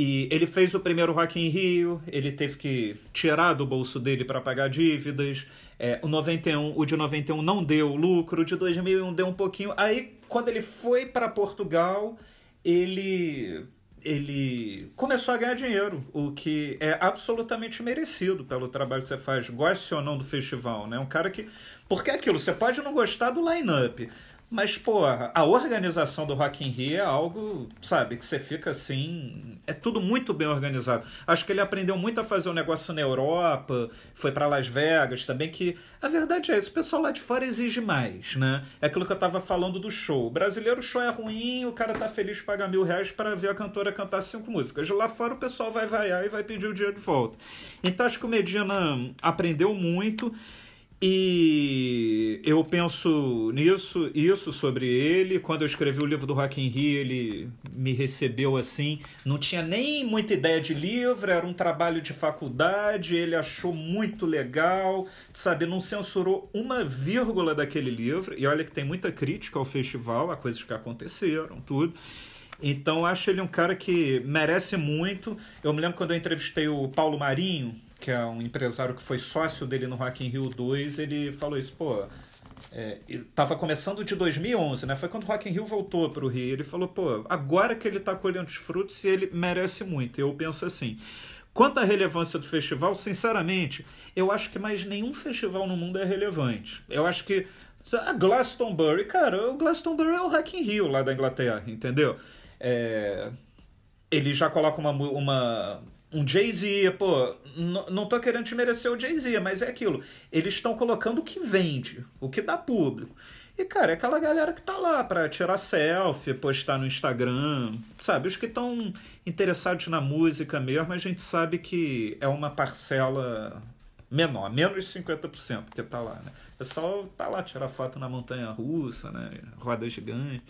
E ele fez o primeiro Rock in Rio, ele teve que tirar do bolso dele para pagar dívidas. É, o 91, o de 91 não deu lucro, o de 2001 deu um pouquinho. Aí, quando ele foi para Portugal, ele ele começou a ganhar dinheiro, o que é absolutamente merecido pelo trabalho que você faz, goste ou não do festival, né? Um cara que. Porque é aquilo, você pode não gostar do line-up, mas, porra, a organização do Rock in Rio é algo, sabe, que você fica assim. É tudo muito bem organizado. Acho que ele aprendeu muito a fazer um negócio na Europa, foi para Las Vegas também, que a verdade é isso, o pessoal lá de fora exige mais, né? É aquilo que eu tava falando do show. O brasileiro, o show é ruim, o cara tá feliz de pagar mil reais para ver a cantora cantar cinco músicas. Lá fora o pessoal vai vaiar e vai pedir o dinheiro de volta. Então acho que o Medina aprendeu muito. E eu penso nisso, isso sobre ele. Quando eu escrevi o livro do Rock in Rio, ele me recebeu assim. Não tinha nem muita ideia de livro, era um trabalho de faculdade. Ele achou muito legal, sabe? Não censurou uma vírgula daquele livro. E olha que tem muita crítica ao festival, a coisas que aconteceram, tudo. Então acho ele um cara que merece muito. Eu me lembro quando eu entrevistei o Paulo Marinho que é um empresário que foi sócio dele no Rock in Rio 2, ele falou isso, pô, é, tava começando de 2011, né? Foi quando o Rock in Rio voltou para o Rio. Ele falou, pô, agora que ele está colhendo os frutos, ele merece muito. Eu penso assim. Quanto à relevância do festival, sinceramente, eu acho que mais nenhum festival no mundo é relevante. Eu acho que a Glastonbury, cara, o Glastonbury é o Rock in Rio lá da Inglaterra, entendeu? É, ele já coloca uma, uma um Jay-Z, pô, não tô querendo te merecer o Jay-Z, mas é aquilo. Eles estão colocando o que vende, o que dá público. E, cara, é aquela galera que tá lá pra tirar selfie, postar no Instagram, sabe? Os que estão interessados na música mesmo, a gente sabe que é uma parcela menor, menos de 50% que tá lá, né? O pessoal tá lá tirar foto na montanha russa, né? Roda gigante.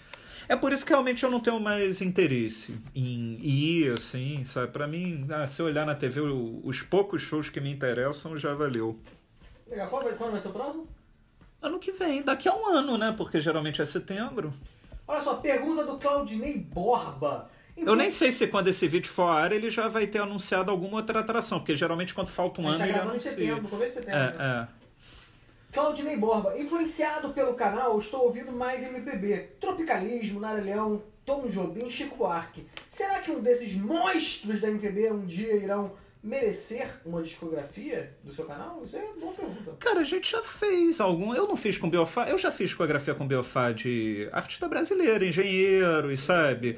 É por isso que realmente eu não tenho mais interesse em ir, assim, sabe? Pra mim, ah, se eu olhar na TV os poucos shows que me interessam, já valeu. Legal. Qual vai, quando vai ser o próximo? Ano que vem, daqui a um ano, né? Porque geralmente é setembro. Olha só, pergunta do Claudinei Borba. Eu nem sei se quando esse vídeo for ao ar ele já vai ter anunciado alguma outra atração, porque geralmente quando falta um ano tá ele anuncia. Em setembro, começo de setembro. É, né? é. Claudinei Borba, influenciado pelo canal, estou ouvindo mais MPB. Tropicalismo, Nara Leão, Tom Jobim, Chico Buarque. Será que um desses monstros da MPB um dia irão merecer uma discografia do seu canal? Isso é boa pergunta. Cara, a gente já fez algum. Eu não fiz com Biofá, eu já fiz discografia com Biofá de artista brasileiro, engenheiro, e sabe?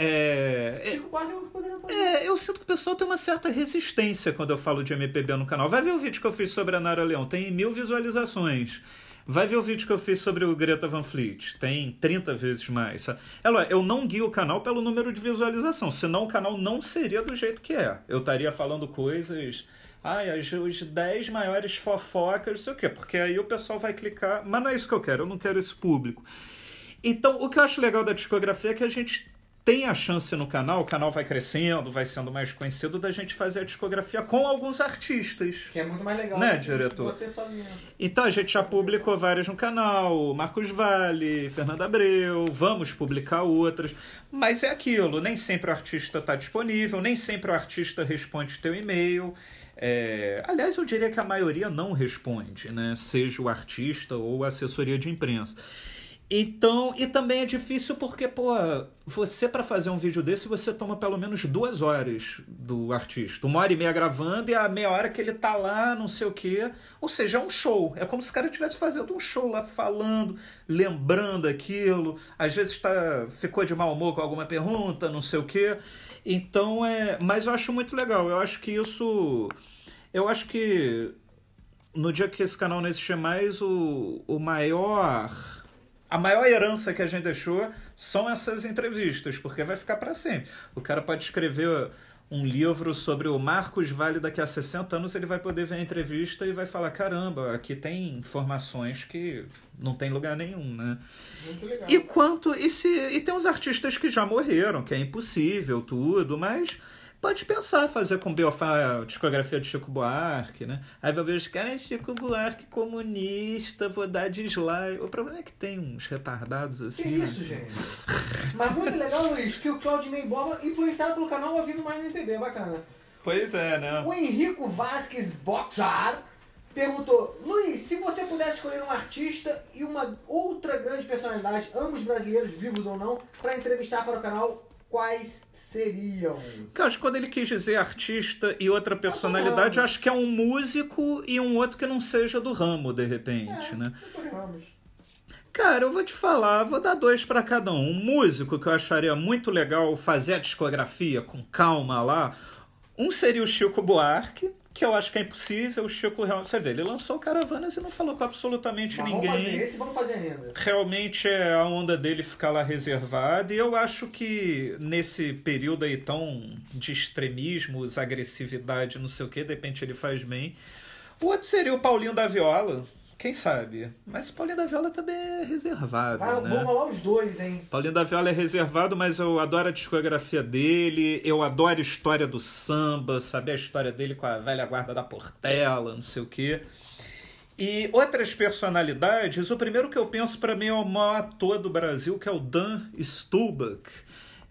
É, é, Chico Buarque é o que poderia fazer. É, eu sinto que o pessoal tem uma certa resistência quando eu falo de MPB no canal. Vai ver o vídeo que eu fiz sobre a Nara Leão, tem mil visualizações. Vai ver o vídeo que eu fiz sobre o Greta Van Fleet, tem 30 vezes mais. Ela, eu não guio o canal pelo número de visualização, senão o canal não seria do jeito que é. Eu estaria falando coisas. Ai, os 10 maiores fofocas, não sei o quê, porque aí o pessoal vai clicar. Mas não é isso que eu quero, eu não quero esse público. Então, o que eu acho legal da discografia é que a gente tem a chance no canal, o canal vai crescendo, vai sendo mais conhecido, da gente fazer a discografia com alguns artistas. Que é muito mais legal. Né, diretor? Você sozinho. Então a gente já publicou várias no canal, Marcos Vale, Fernanda Abreu, vamos publicar outras. Mas é aquilo, nem sempre o artista está disponível, nem sempre o artista responde teu e-mail. É... Aliás, eu diria que a maioria não responde, né? Seja o artista ou a assessoria de imprensa. Então, e também é difícil porque, pô, você para fazer um vídeo desse, você toma pelo menos duas horas do artista. Uma hora e meia gravando e a meia hora que ele tá lá, não sei o quê. Ou seja, é um show. É como se o cara estivesse fazendo um show lá, falando, lembrando aquilo. Às vezes tá, ficou de mau humor com alguma pergunta, não sei o quê. Então, é. Mas eu acho muito legal. Eu acho que isso. Eu acho que no dia que esse canal não existir mais, o, o maior a maior herança que a gente deixou são essas entrevistas, porque vai ficar para sempre. O cara pode escrever um livro sobre o Marcos Vale daqui a 60 anos, ele vai poder ver a entrevista e vai falar: caramba, aqui tem informações que não tem lugar nenhum, né? Muito legal. E quanto. E, se, e tem os artistas que já morreram, que é impossível, tudo, mas Pode pensar fazer com Biofá a discografia de Chico Buarque, né? Aí vai ver os caras, Chico Buarque comunista, vou dar dislike. O problema é que tem uns retardados assim. Que isso, gente? Mas muito legal, Luiz, que o Claudinei Boba, influenciado pelo canal Ouvindo Mais no MPB, bacana. Pois é, né? O Henrico Vasquez Boxar perguntou: Luiz, se você pudesse escolher um artista e uma outra grande personalidade, ambos brasileiros, vivos ou não, para entrevistar para o canal, quais seriam? Eu acho que quando ele quis dizer artista e outra personalidade, eu acho que é um músico e um outro que não seja do ramo, de repente, É, né? Ramos. Cara, eu vou te falar, vou dar dois pra cada um. Um músico que eu acharia muito legal fazer a discografia com calma lá. Um seria o Chico Buarque, que eu acho que é impossível. O Chico realmente. Você vê, ele lançou Caravanas e não falou com absolutamente Mas vamos fazer ninguém. esse, vamos fazer ainda. Realmente é a onda dele ficar lá reservada. E eu acho que nesse período aí tão de extremismos, agressividade, não sei o que, de repente ele faz bem. O outro seria o Paulinho da Viola. Quem sabe? Mas Paulinho da Viola também é reservado, Vai, né? Rolar os dois, hein? Paulinho da Viola é reservado, mas eu adoro a discografia dele, eu adoro a história do samba, saber a história dele com a velha guarda da Portela, não sei o quê. E outras personalidades, o primeiro que eu penso para mim é o maior ator do Brasil, que é o Dan Stulbach.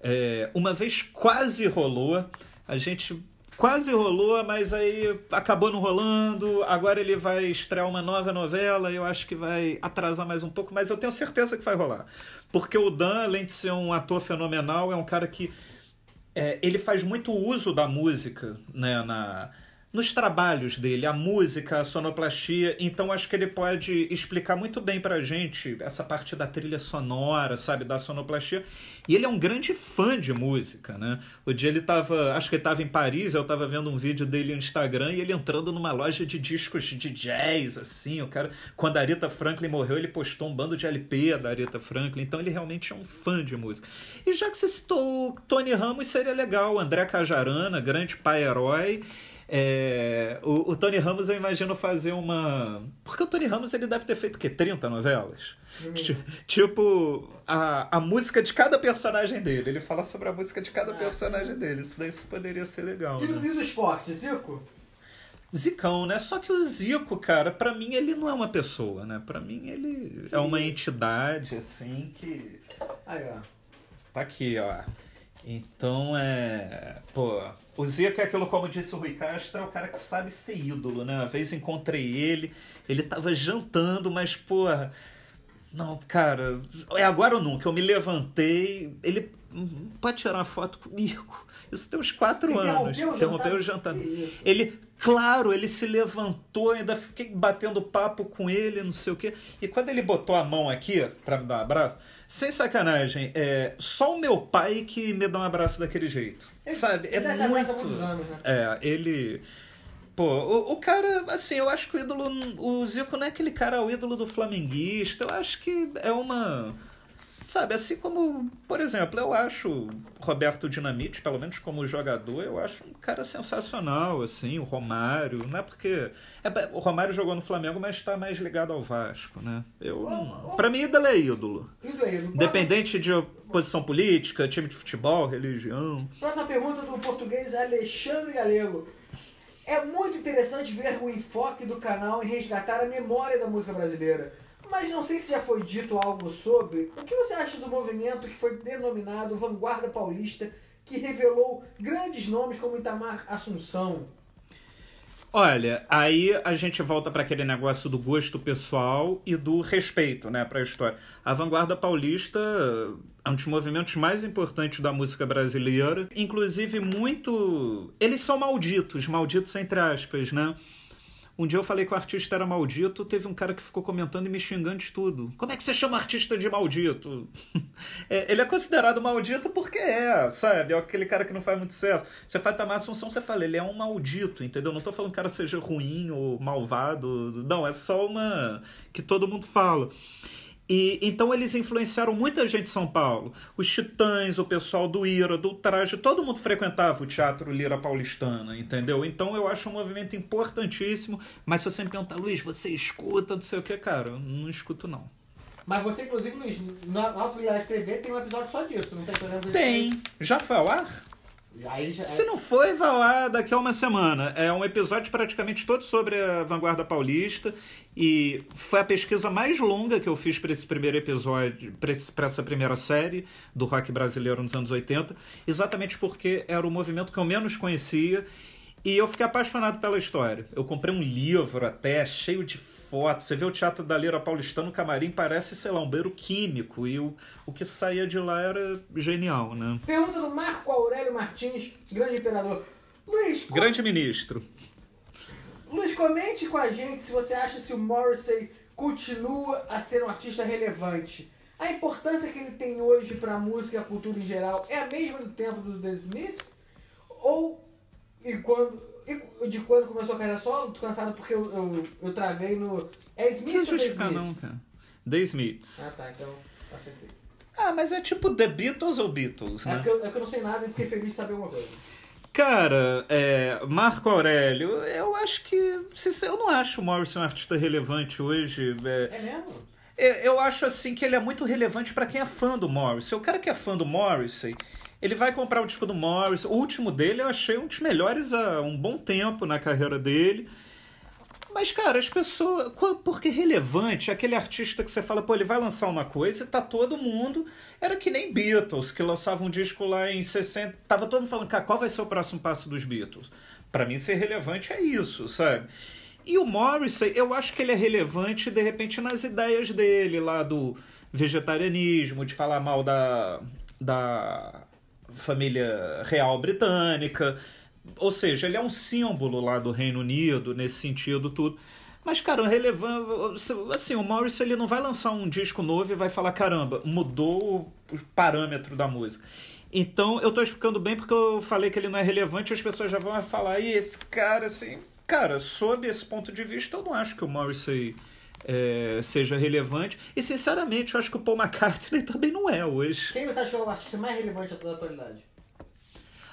É, uma vez quase rolou, a gente quase rolou, mas aí acabou não rolando. Agora ele vai estrear uma nova novela, eu acho que vai atrasar mais um pouco, mas eu tenho certeza que vai rolar. Porque o Dan, além de ser um ator fenomenal, é um cara que é, ele faz muito uso da música né, na, nos trabalhos dele, a música, a sonoplastia. Então acho que ele pode explicar muito bem pra gente essa parte da trilha sonora, sabe, da sonoplastia. E ele é um grande fã de música, né? O dia ele tava, acho que ele tava em Paris, eu tava vendo um vídeo dele no Instagram e ele entrando numa loja de discos de jazz, assim, o cara, quando a Aretha Franklin morreu, ele postou um bando de LP da Aretha Franklin, então ele realmente é um fã de música. E já que você citou Tony Ramos, seria legal, André Cajarana, grande pai-herói, é, o, o, Tony Ramos eu imagino fazer uma. Porque o Tony Ramos ele deve ter feito o quê? 30 novelas? Uhum. Tipo, a, a música de cada personagem dele. Ele fala sobre a música de cada Ah. personagem dele. Isso daí isso poderia ser legal. E no Né? Do Esporte, Zico? Zicão, né? Só que o Zico, cara, pra mim ele não é uma pessoa, né? Pra mim ele é uma entidade, assim, que. Aí, ó. Tá aqui, ó. Então é. Pô. O Zico é aquilo, como disse o Rui Castro, é o cara que sabe ser ídolo, né? Uma vez encontrei ele, ele tava jantando, mas, porra. Não, cara, é agora ou nunca. Eu me levantei, ele "Hum, pode tirar uma foto comigo. Isso tem uns quatro Você anos. interrompeu o jantar? Ele, claro, ele se levantou, ainda fiquei batendo papo com ele, não sei o quê. E quando ele botou a mão aqui pra me dar um abraço, sem sacanagem, é só o meu pai que me dá um abraço daquele jeito. Ele- sabe? ele É há muito. muitos anos, né? É, ele. Pô, o, o cara, assim, eu acho que o ídolo. O Zico não é aquele cara, o ídolo do flamenguista. Eu acho que é uma. Sabe, assim como, por exemplo, eu acho Roberto Dinamite, pelo menos como jogador, eu acho um cara sensacional, assim, o Romário, não é porque. É, o Romário jogou no Flamengo, mas está mais ligado ao Vasco, né? Eu, Ô, ô. pra mim, ídolo é ídolo. Indo aí. no Independente de posição política, time de futebol, religião. Próxima pergunta do português Alexandre Galego. É muito interessante ver o enfoque do canal em resgatar a memória da música brasileira. Mas não sei se já foi dito algo sobre. O que você acha do movimento que foi denominado Vanguarda Paulista, que revelou grandes nomes como Itamar Assunção? Olha, aí a gente volta para aquele negócio do gosto pessoal e do respeito, né, para a história. A vanguarda paulista é um dos movimentos mais importantes da música brasileira, inclusive muito, eles são malditos, malditos entre aspas, né? Um dia eu falei que o artista era maldito, teve um cara que ficou comentando e me xingando de tudo. Como é que você chama artista de maldito? é, ele é considerado maldito porque é, sabe? É aquele cara que não faz muito sucesso. Você faz Tamar Assunção, você fala, ele é um maldito, entendeu? Não tô falando que o cara seja ruim ou malvado. Não, é só uma que todo mundo fala. E então eles influenciaram muita gente em São Paulo. Os Titãs, o pessoal do Ira, do Traje, todo mundo frequentava o Teatro Lira Paulistana, entendeu? Então eu acho um movimento importantíssimo. Mas se você me perguntar, Luiz, você escuta, não sei o que, cara, eu não escuto não. Mas você, inclusive, Luiz, na Alto Viagem TV tem um episódio só disso, não tem problema Tem. Já foi ao ar? Já, Se não foi, vá lá daqui a uma semana. É um episódio praticamente todo sobre a vanguarda paulista. E foi a pesquisa mais longa que eu fiz para esse primeiro episódio, para essa primeira série do rock brasileiro nos anos 80, exatamente porque era o movimento que eu menos conhecia. E eu fiquei apaixonado pela história. Eu comprei um livro até, cheio de fotos. Você vê o Teatro da Lira Paulistano, o camarim parece, sei lá, um beiro químico. E o, o que saía de lá era genial, né? Pergunta do Marco Aurélio Martins, grande imperador. Luiz, co- Grande ministro. Luiz, comente com a gente se você acha se o Morrissey continua a ser um artista relevante. A importância que ele tem hoje para a música e a cultura em geral é a mesma do tempo dos The Smiths? Ou e quando, e de quando começou a carreira solo? Tô cansado porque eu, eu, eu travei no. É Não Smith precisa ou The justificar, não, cara. The Smiths. Ah tá, então acertei. Ah, mas é tipo The Beatles ou Beatles, É né? porque, eu, é porque eu não sei nada e fiquei feliz de saber uma coisa. Cara, é, Marco Aurélio, eu acho que. se- Eu não acho o Morrison um artista relevante hoje. é, É mesmo? É, Eu acho assim que ele é muito relevante pra quem é fã do Morrissey. O cara que é fã do Morrissey, ele vai comprar o disco do Morrissey. O último dele eu achei um dos melhores há um bom tempo na carreira dele. Mas, cara, as pessoas. Porque relevante, aquele artista que você fala, pô, ele vai lançar uma coisa e tá todo mundo. Era que nem Beatles, que lançavam um disco lá em 60. Tava todo mundo falando, cara, qual vai ser o próximo passo dos Beatles? Pra mim, ser relevante é isso, sabe? E o Morrissey, eu acho que ele é relevante, de repente, nas ideias dele, lá do vegetarianismo, de falar mal da, da família real britânica. Ou seja, ele é um símbolo lá do Reino Unido, nesse sentido, tudo. Mas, cara, relevante. Assim, o Morrissey ele não vai lançar um disco novo e vai falar: caramba, mudou o parâmetro da música. Então, eu tô explicando bem porque eu falei que ele não é relevante, as pessoas já vão falar, e esse cara, assim. Cara, sob esse ponto de vista, eu não acho que o Morrissey é, seja relevante. E, sinceramente, eu acho que o Paul McCartney também não é hoje. Quem você acha que é o artista mais relevante da atualidade?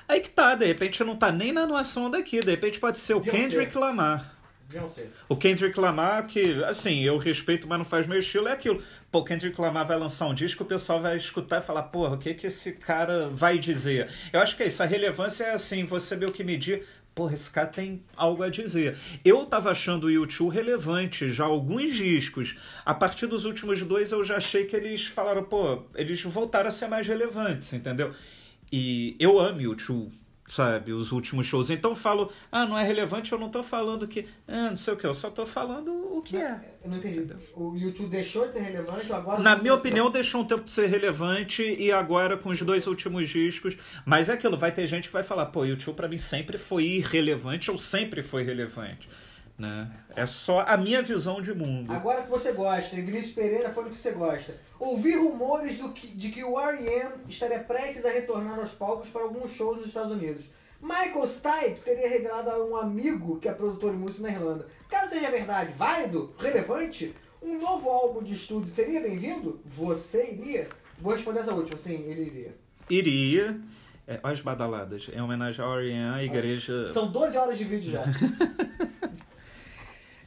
Aí que tá, de repente não tá nem na noção daqui, de repente pode ser o Beyoncé. Kendrick Lamar. Beyoncé. O Kendrick Lamar, que, assim, eu respeito, mas não faz meu estilo, é aquilo. Pô, o Kendrick Lamar vai lançar um disco, o pessoal vai escutar e falar, porra, o que que esse cara vai dizer? Eu acho que é isso, a relevância é assim, você meio que medir, porra, esse cara tem algo a dizer. Eu tava achando o YouTube relevante já alguns discos. A partir dos últimos dois eu já achei que eles falaram, pô, eles voltaram a ser mais relevantes, entendeu? E eu amo YouTube, sabe? Os últimos shows. Então eu falo, ah, não é relevante, eu não tô falando que. Ah, não sei o que, eu só tô falando o que é. Eu não entendi. O YouTube deixou de ser relevante ou agora. Na minha opinião, deixou um tempo de ser relevante e agora com os dois últimos discos. Mas é aquilo, vai ter gente que vai falar, pô, YouTube pra mim sempre foi irrelevante ou sempre foi relevante. Né? É só a minha visão de mundo. Agora que você gosta, e Vinícius Pereira foi no que você gosta. Ouvi rumores do que- de que o R.E.M. estaria prestes a retornar aos palcos para alguns shows nos Estados Unidos. Michael Stipe teria revelado a um amigo que é produtor de música na Irlanda. Caso seja verdade, válido, relevante, um novo álbum de estúdio seria bem-vindo? Você iria? Vou responder essa última, sim, ele iria. Iria. É, olha as badaladas. Em homenagem ao R.E.M., a igreja. São 12 horas de vídeo já.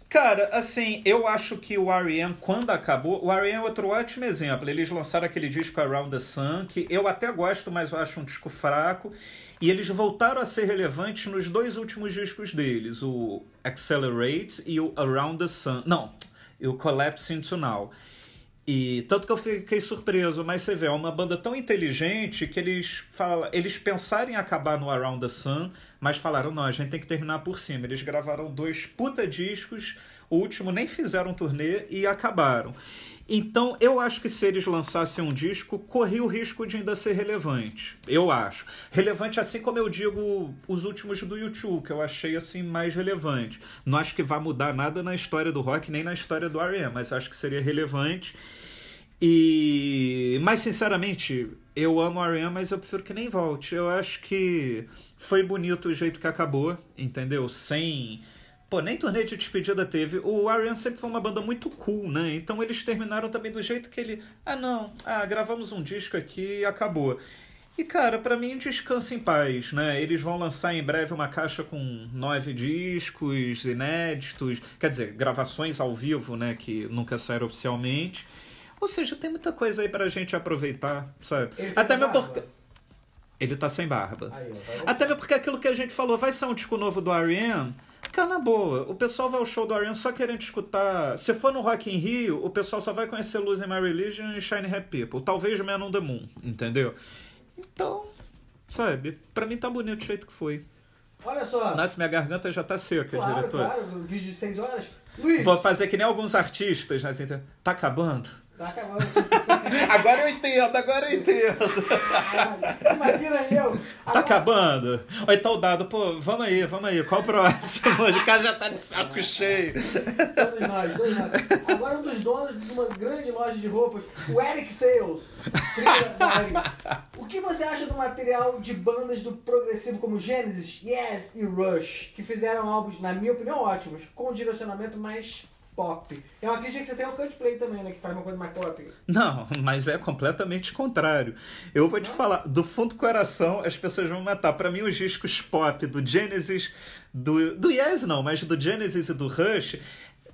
Cara, assim, eu acho que o R.E.M., quando acabou... O R.E.M. é outro ótimo exemplo. Eles lançaram aquele disco Around the Sun, que eu até gosto, mas eu acho um disco fraco. E eles voltaram a ser relevantes nos dois últimos discos deles. O Accelerate e o Around the Sun. Não, e o Collapse Into Now. E tanto que eu fiquei surpreso, mas você vê, é uma banda tão inteligente que eles falam, eles pensaram em acabar no Around the Sun, mas falaram, não, a gente tem que terminar por cima. Eles gravaram dois puta discos, o último nem fizeram turnê e acabaram. Então, eu acho que se eles lançassem um disco, corria o risco de ainda ser relevante. Eu acho. Relevante assim como eu digo os últimos do YouTube, que eu achei assim mais relevante. Não acho que vai mudar nada na história do rock, nem na história do R.E.M., mas acho que seria relevante. E, mas sinceramente, eu amo a mas eu prefiro que nem volte. Eu acho que foi bonito o jeito que acabou, entendeu? Sem Pô, nem turnê de despedida teve. O Arian sempre foi uma banda muito cool, né? Então eles terminaram também do jeito que ele. Ah, não. Ah, gravamos um disco aqui e acabou. E, cara, para mim, descansa em paz, né? Eles vão lançar em breve uma caixa com nove discos inéditos, quer dizer, gravações ao vivo, né? Que nunca saíram oficialmente. Ou seja, tem muita coisa aí pra gente aproveitar, sabe? Até mesmo porque. Ele tá sem barba. Aí, ó, Até mesmo porque aquilo que a gente falou, vai ser um disco novo do R.E.M., Cara, na boa, o pessoal vai ao show do Ariana só querendo escutar. Se for no Rock in Rio, o pessoal só vai conhecer Losing My Religion e Shiny Happy People. Talvez Man on the Moon, entendeu? Então, sabe, pra mim tá bonito o jeito que foi. Olha só. Nossa, minha garganta já tá seca, claro, diretor. Claro, vídeo de 6 horas. Luiz. Vou fazer que nem alguns artistas, né? Assim, tá acabando? Tá acabando. agora eu entendo, agora eu entendo. Imagina eu. Agora... Tá acabando? Ou então o dado, pô, vamos aí, vamos aí. Qual o próximo? O cara já tá de saco cheio. Todos nós, todos nós. Agora um dos donos de uma grande loja de roupas, o Eric Sales. O que você acha do material de bandas do progressivo como Genesis, Yes e Rush, que fizeram álbuns, na minha opinião, ótimos, com um direcionamento mais pop. É uma crítica que você tem ao Coldplay também, né? Que faz uma coisa mais pop. Não, mas é completamente contrário. Eu vou te falar, do fundo do coração, as pessoas vão matar. Para mim, os discos pop do Genesis, do, do Yes não, mas do Genesis e do Rush,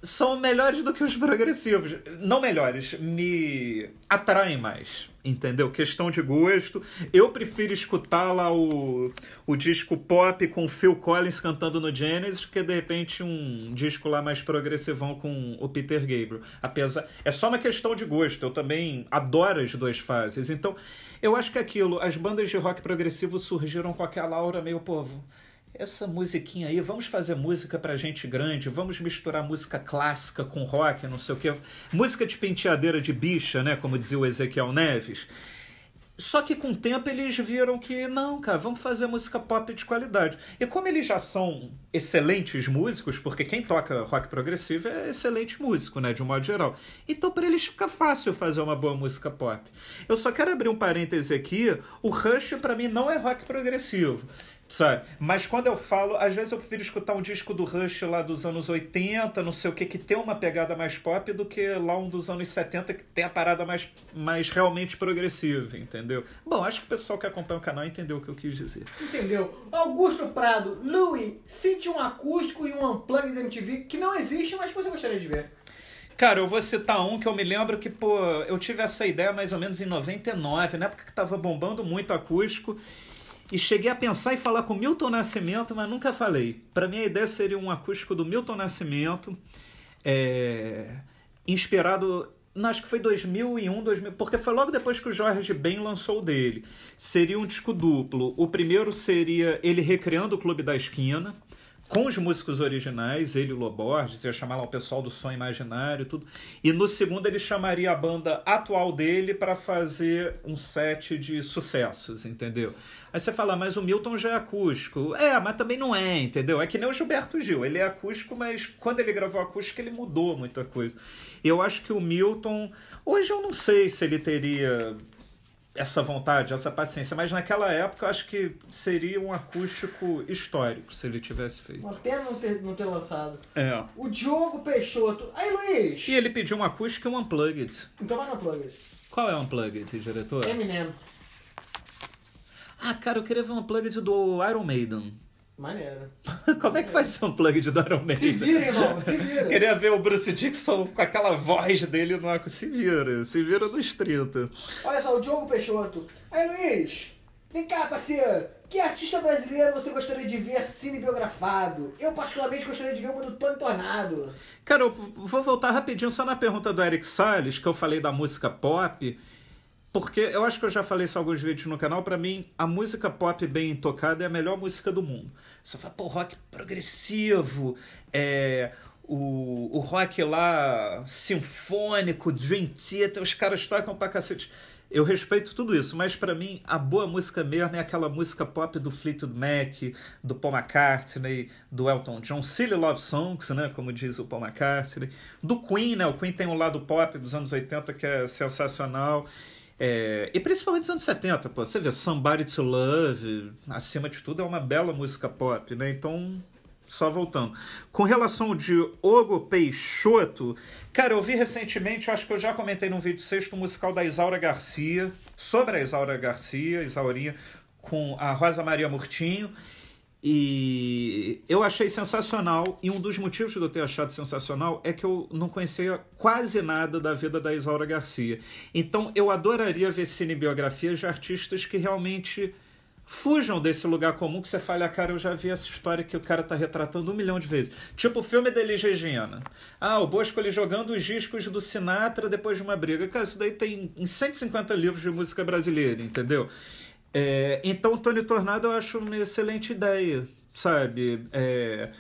são melhores do que os progressivos. Não melhores, me atraem mais. Entendeu? Questão de gosto. Eu prefiro escutar lá o, o disco pop com Phil Collins cantando no Genesis que de repente um disco lá mais progressivão com o Peter Gabriel. Apesar. É só uma questão de gosto. Eu também adoro as duas fases. Então, eu acho que aquilo, as bandas de rock progressivo surgiram com aquela aura meio povo essa musiquinha aí, vamos fazer música pra gente grande, vamos misturar música clássica com rock, não sei o que, música de penteadeira de bicha, né, como dizia o Ezequiel Neves. Só que com o tempo eles viram que não, cara, vamos fazer música pop de qualidade. E como eles já são excelentes músicos, porque quem toca rock progressivo é excelente músico, né, de um modo geral. Então para eles fica fácil fazer uma boa música pop. Eu só quero abrir um parêntese aqui, o Rush para mim não é rock progressivo sabe? Mas quando eu falo, às vezes eu prefiro escutar um disco do Rush lá dos anos 80, não sei o que, que tem uma pegada mais pop do que lá um dos anos 70 que tem a parada mais, mais realmente progressiva, entendeu? Bom, acho que o pessoal que acompanha o canal entendeu o que eu quis dizer. Entendeu? Augusto Prado, Louis, cite um acústico e um unplugged da MTV que não existe, mas que você gostaria de ver. Cara, eu vou citar um que eu me lembro que, pô, eu tive essa ideia mais ou menos em 99, na época que tava bombando muito acústico. E cheguei a pensar em falar com Milton Nascimento, mas nunca falei. Para mim a ideia seria um acústico do Milton Nascimento, é, inspirado acho que foi 2001, 2000, porque foi logo depois que o Jorge Ben lançou o dele. Seria um disco duplo. O primeiro seria ele recriando o Clube da Esquina, com os músicos originais, ele e o Loborges, ia chamar lá o pessoal do Som Imaginário tudo. E no segundo ele chamaria a banda atual dele para fazer um set de sucessos, entendeu? Aí você fala, mas o Milton já é acústico. É, mas também não é, entendeu? É que nem o Gilberto Gil. Ele é acústico, mas quando ele gravou acústico, ele mudou muita coisa. Eu acho que o Milton. Hoje eu não sei se ele teria essa vontade, essa paciência, mas naquela época eu acho que seria um acústico histórico se ele tivesse feito. Uma pena não ter, não ter lançado. É. O Diogo Peixoto. Aí, Luiz! E ele pediu um acústico e um unplugged. Então vai no unplugged. Qual é o unplugged, diretor? Eminem. Ah, cara, eu queria ver um plug do Iron Maiden. Maneiro. Como é que faz ser um plug do Iron Maiden? Se vira, irmão, se vira. Queria ver o Bruce Dixon com aquela voz dele no Se vira, se vira nos 30. Olha só, o Diogo Peixoto. Aí, Luiz, Vem cá, parceiro. Que artista brasileiro você gostaria de ver cinebiografado? Eu, particularmente, gostaria de ver uma do Tony Tornado. Cara, eu vou voltar rapidinho só na pergunta do Eric Salles, que eu falei da música pop. Porque eu acho que eu já falei isso em alguns vídeos no canal. Para mim, a música pop bem tocada é a melhor música do mundo. Você fala, pô, rock progressivo, é, o, o rock lá sinfônico, Dream Theater, os caras tocam pra cacete. Eu respeito tudo isso, mas para mim a boa música mesmo é aquela música pop do Fleetwood Mac, do Paul McCartney, do Elton John, Silly Love Songs, né, como diz o Paul McCartney, do Queen, né, o Queen tem um lado pop dos anos 80 que é sensacional. É, e principalmente dos anos 70, pô, você vê Somebody to Love, acima de tudo é uma bela música pop, né? Então só voltando. Com relação de Ogo Peixoto, cara, eu vi recentemente, acho que eu já comentei num vídeo sexto musical da Isaura Garcia, sobre a Isaura Garcia, Isaurinha, com a Rosa Maria Murtinho. E eu achei sensacional, e um dos motivos de eu ter achado sensacional é que eu não conhecia quase nada da vida da Isaura Garcia. Então eu adoraria ver cinebiografias de artistas que realmente Fujam desse lugar comum que você fala, cara, eu já vi essa história que o cara tá retratando um milhão de vezes. Tipo o filme da Elis Regina. Ah, o Bosco ele jogando os discos do Sinatra depois de uma briga. Cara, isso daí tem em 150 livros de música brasileira, entendeu? É, então, Tony Tornado eu acho uma excelente ideia, sabe? É,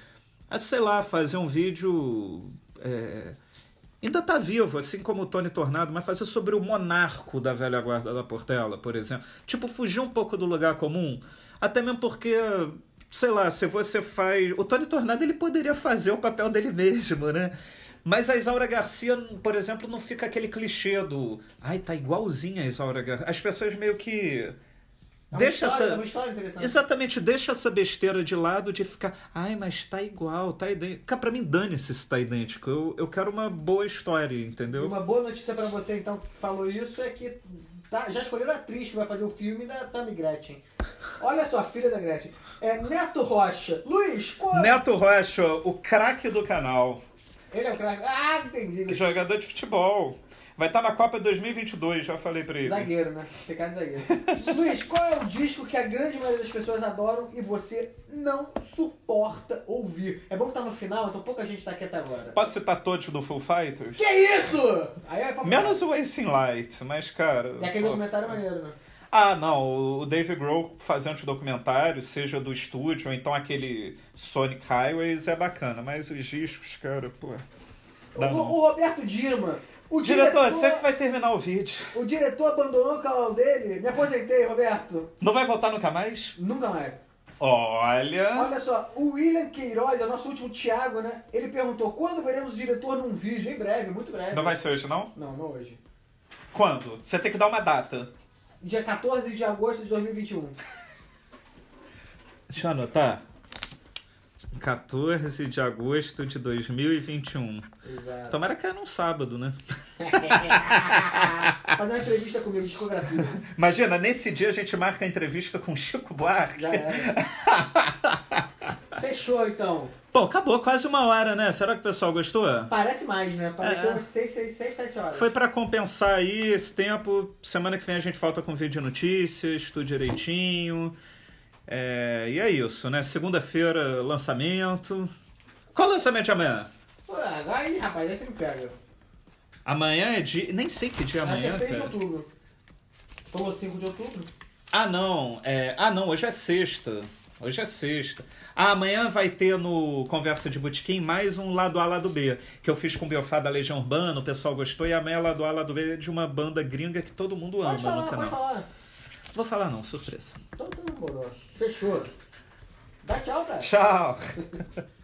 sei lá, fazer um vídeo. É, ainda está vivo, assim como o Tony Tornado, mas fazer sobre o monarco da velha guarda da Portela, por exemplo. Tipo, fugir um pouco do lugar comum. Até mesmo porque, sei lá, se você faz. O Tony Tornado ele poderia fazer o papel dele mesmo, né? Mas a Isaura Garcia, por exemplo, não fica aquele clichê do. Ai, tá igualzinha a Isaura Garcia. As pessoas meio que É deixa história, essa é uma história interessante. exatamente deixa essa besteira de lado de ficar ai mas tá igual tá idêntico cara pra mim dane-se se tá idêntico eu, eu quero uma boa história entendeu Uma boa notícia pra você, então, que falou isso, é que tá- já escolheram a atriz que vai fazer o filme da Tammy Gretchen. Olha só, a filha da Gretchen. É Neto Rocha. Luiz, qual... Neto Rocha o craque do canal Ele é o craque. Ah, entendi. jogador de futebol vai estar na Copa 2022 já falei pra ele Zagueiro, né? Pecado de zagueiro. Luiz, qual é o disco que a grande maioria das pessoas adoram e você não suporta ouvir? É bom que tá no final, então pouca gente tá aqui até agora. posso citar todos do Full Fighters Que isso? Aí é menos o Racing Light mas cara E aquele pô, documentário é maneiro, né? Ah, não, o Dave Grohl fazendo os documentários, seja do estúdio ou então aquele Sonic Highways é bacana, mas os discos, cara, pô. O, o Roberto Dima. O Diretor, você que vai terminar o vídeo. O diretor abandonou o canal dele. Me aposentei, Roberto. Não vai voltar nunca mais? Nunca mais. Olha. Olha só, o William Queiroz, é o nosso último Thiago, né? Ele perguntou quando veremos o diretor num vídeo? Em breve, muito breve. Não vai ser hoje, não? Não, não hoje. Quando? Você tem que dar uma data. Dia 14 de agosto de 2021. Deixa eu anotar. 14 de agosto de 2021. Exato. Tomara que é num sábado, né? Fazer uma entrevista comigo, discografia. Imagina, nesse dia a gente marca a entrevista com Chico Buarque. Já era. Fechou, então. Bom, acabou quase uma hora, né? Será que o pessoal gostou? Parece mais, né? Pareceu É. umas 6, 6, 6, 7 horas. Foi pra compensar aí esse tempo. Semana que vem a gente volta com vídeo de notícias, tudo direitinho. É, e é isso, né? Segunda-feira, lançamento. Qual lançamento de amanhã? Pô, aí, rapaz, aí você me pega. Amanhã é dia. Nem sei que dia é Acho amanhã, é 6 de outubro. Falou 5 de outubro? Ah, não. É... Ah, não. Hoje é sexta. Hoje é sexta. Ah, amanhã vai ter no Conversa de Botequim mais um lado A, lado B, que eu fiz com o Biofá da Legião Urbana, o pessoal gostou, e amanhã é lado A, lado B de uma banda gringa que todo mundo ama Pode falar, no canal. pode falar. Vou falar não, surpresa. Então tá Fechou. Dá tchau, cara. Tchau!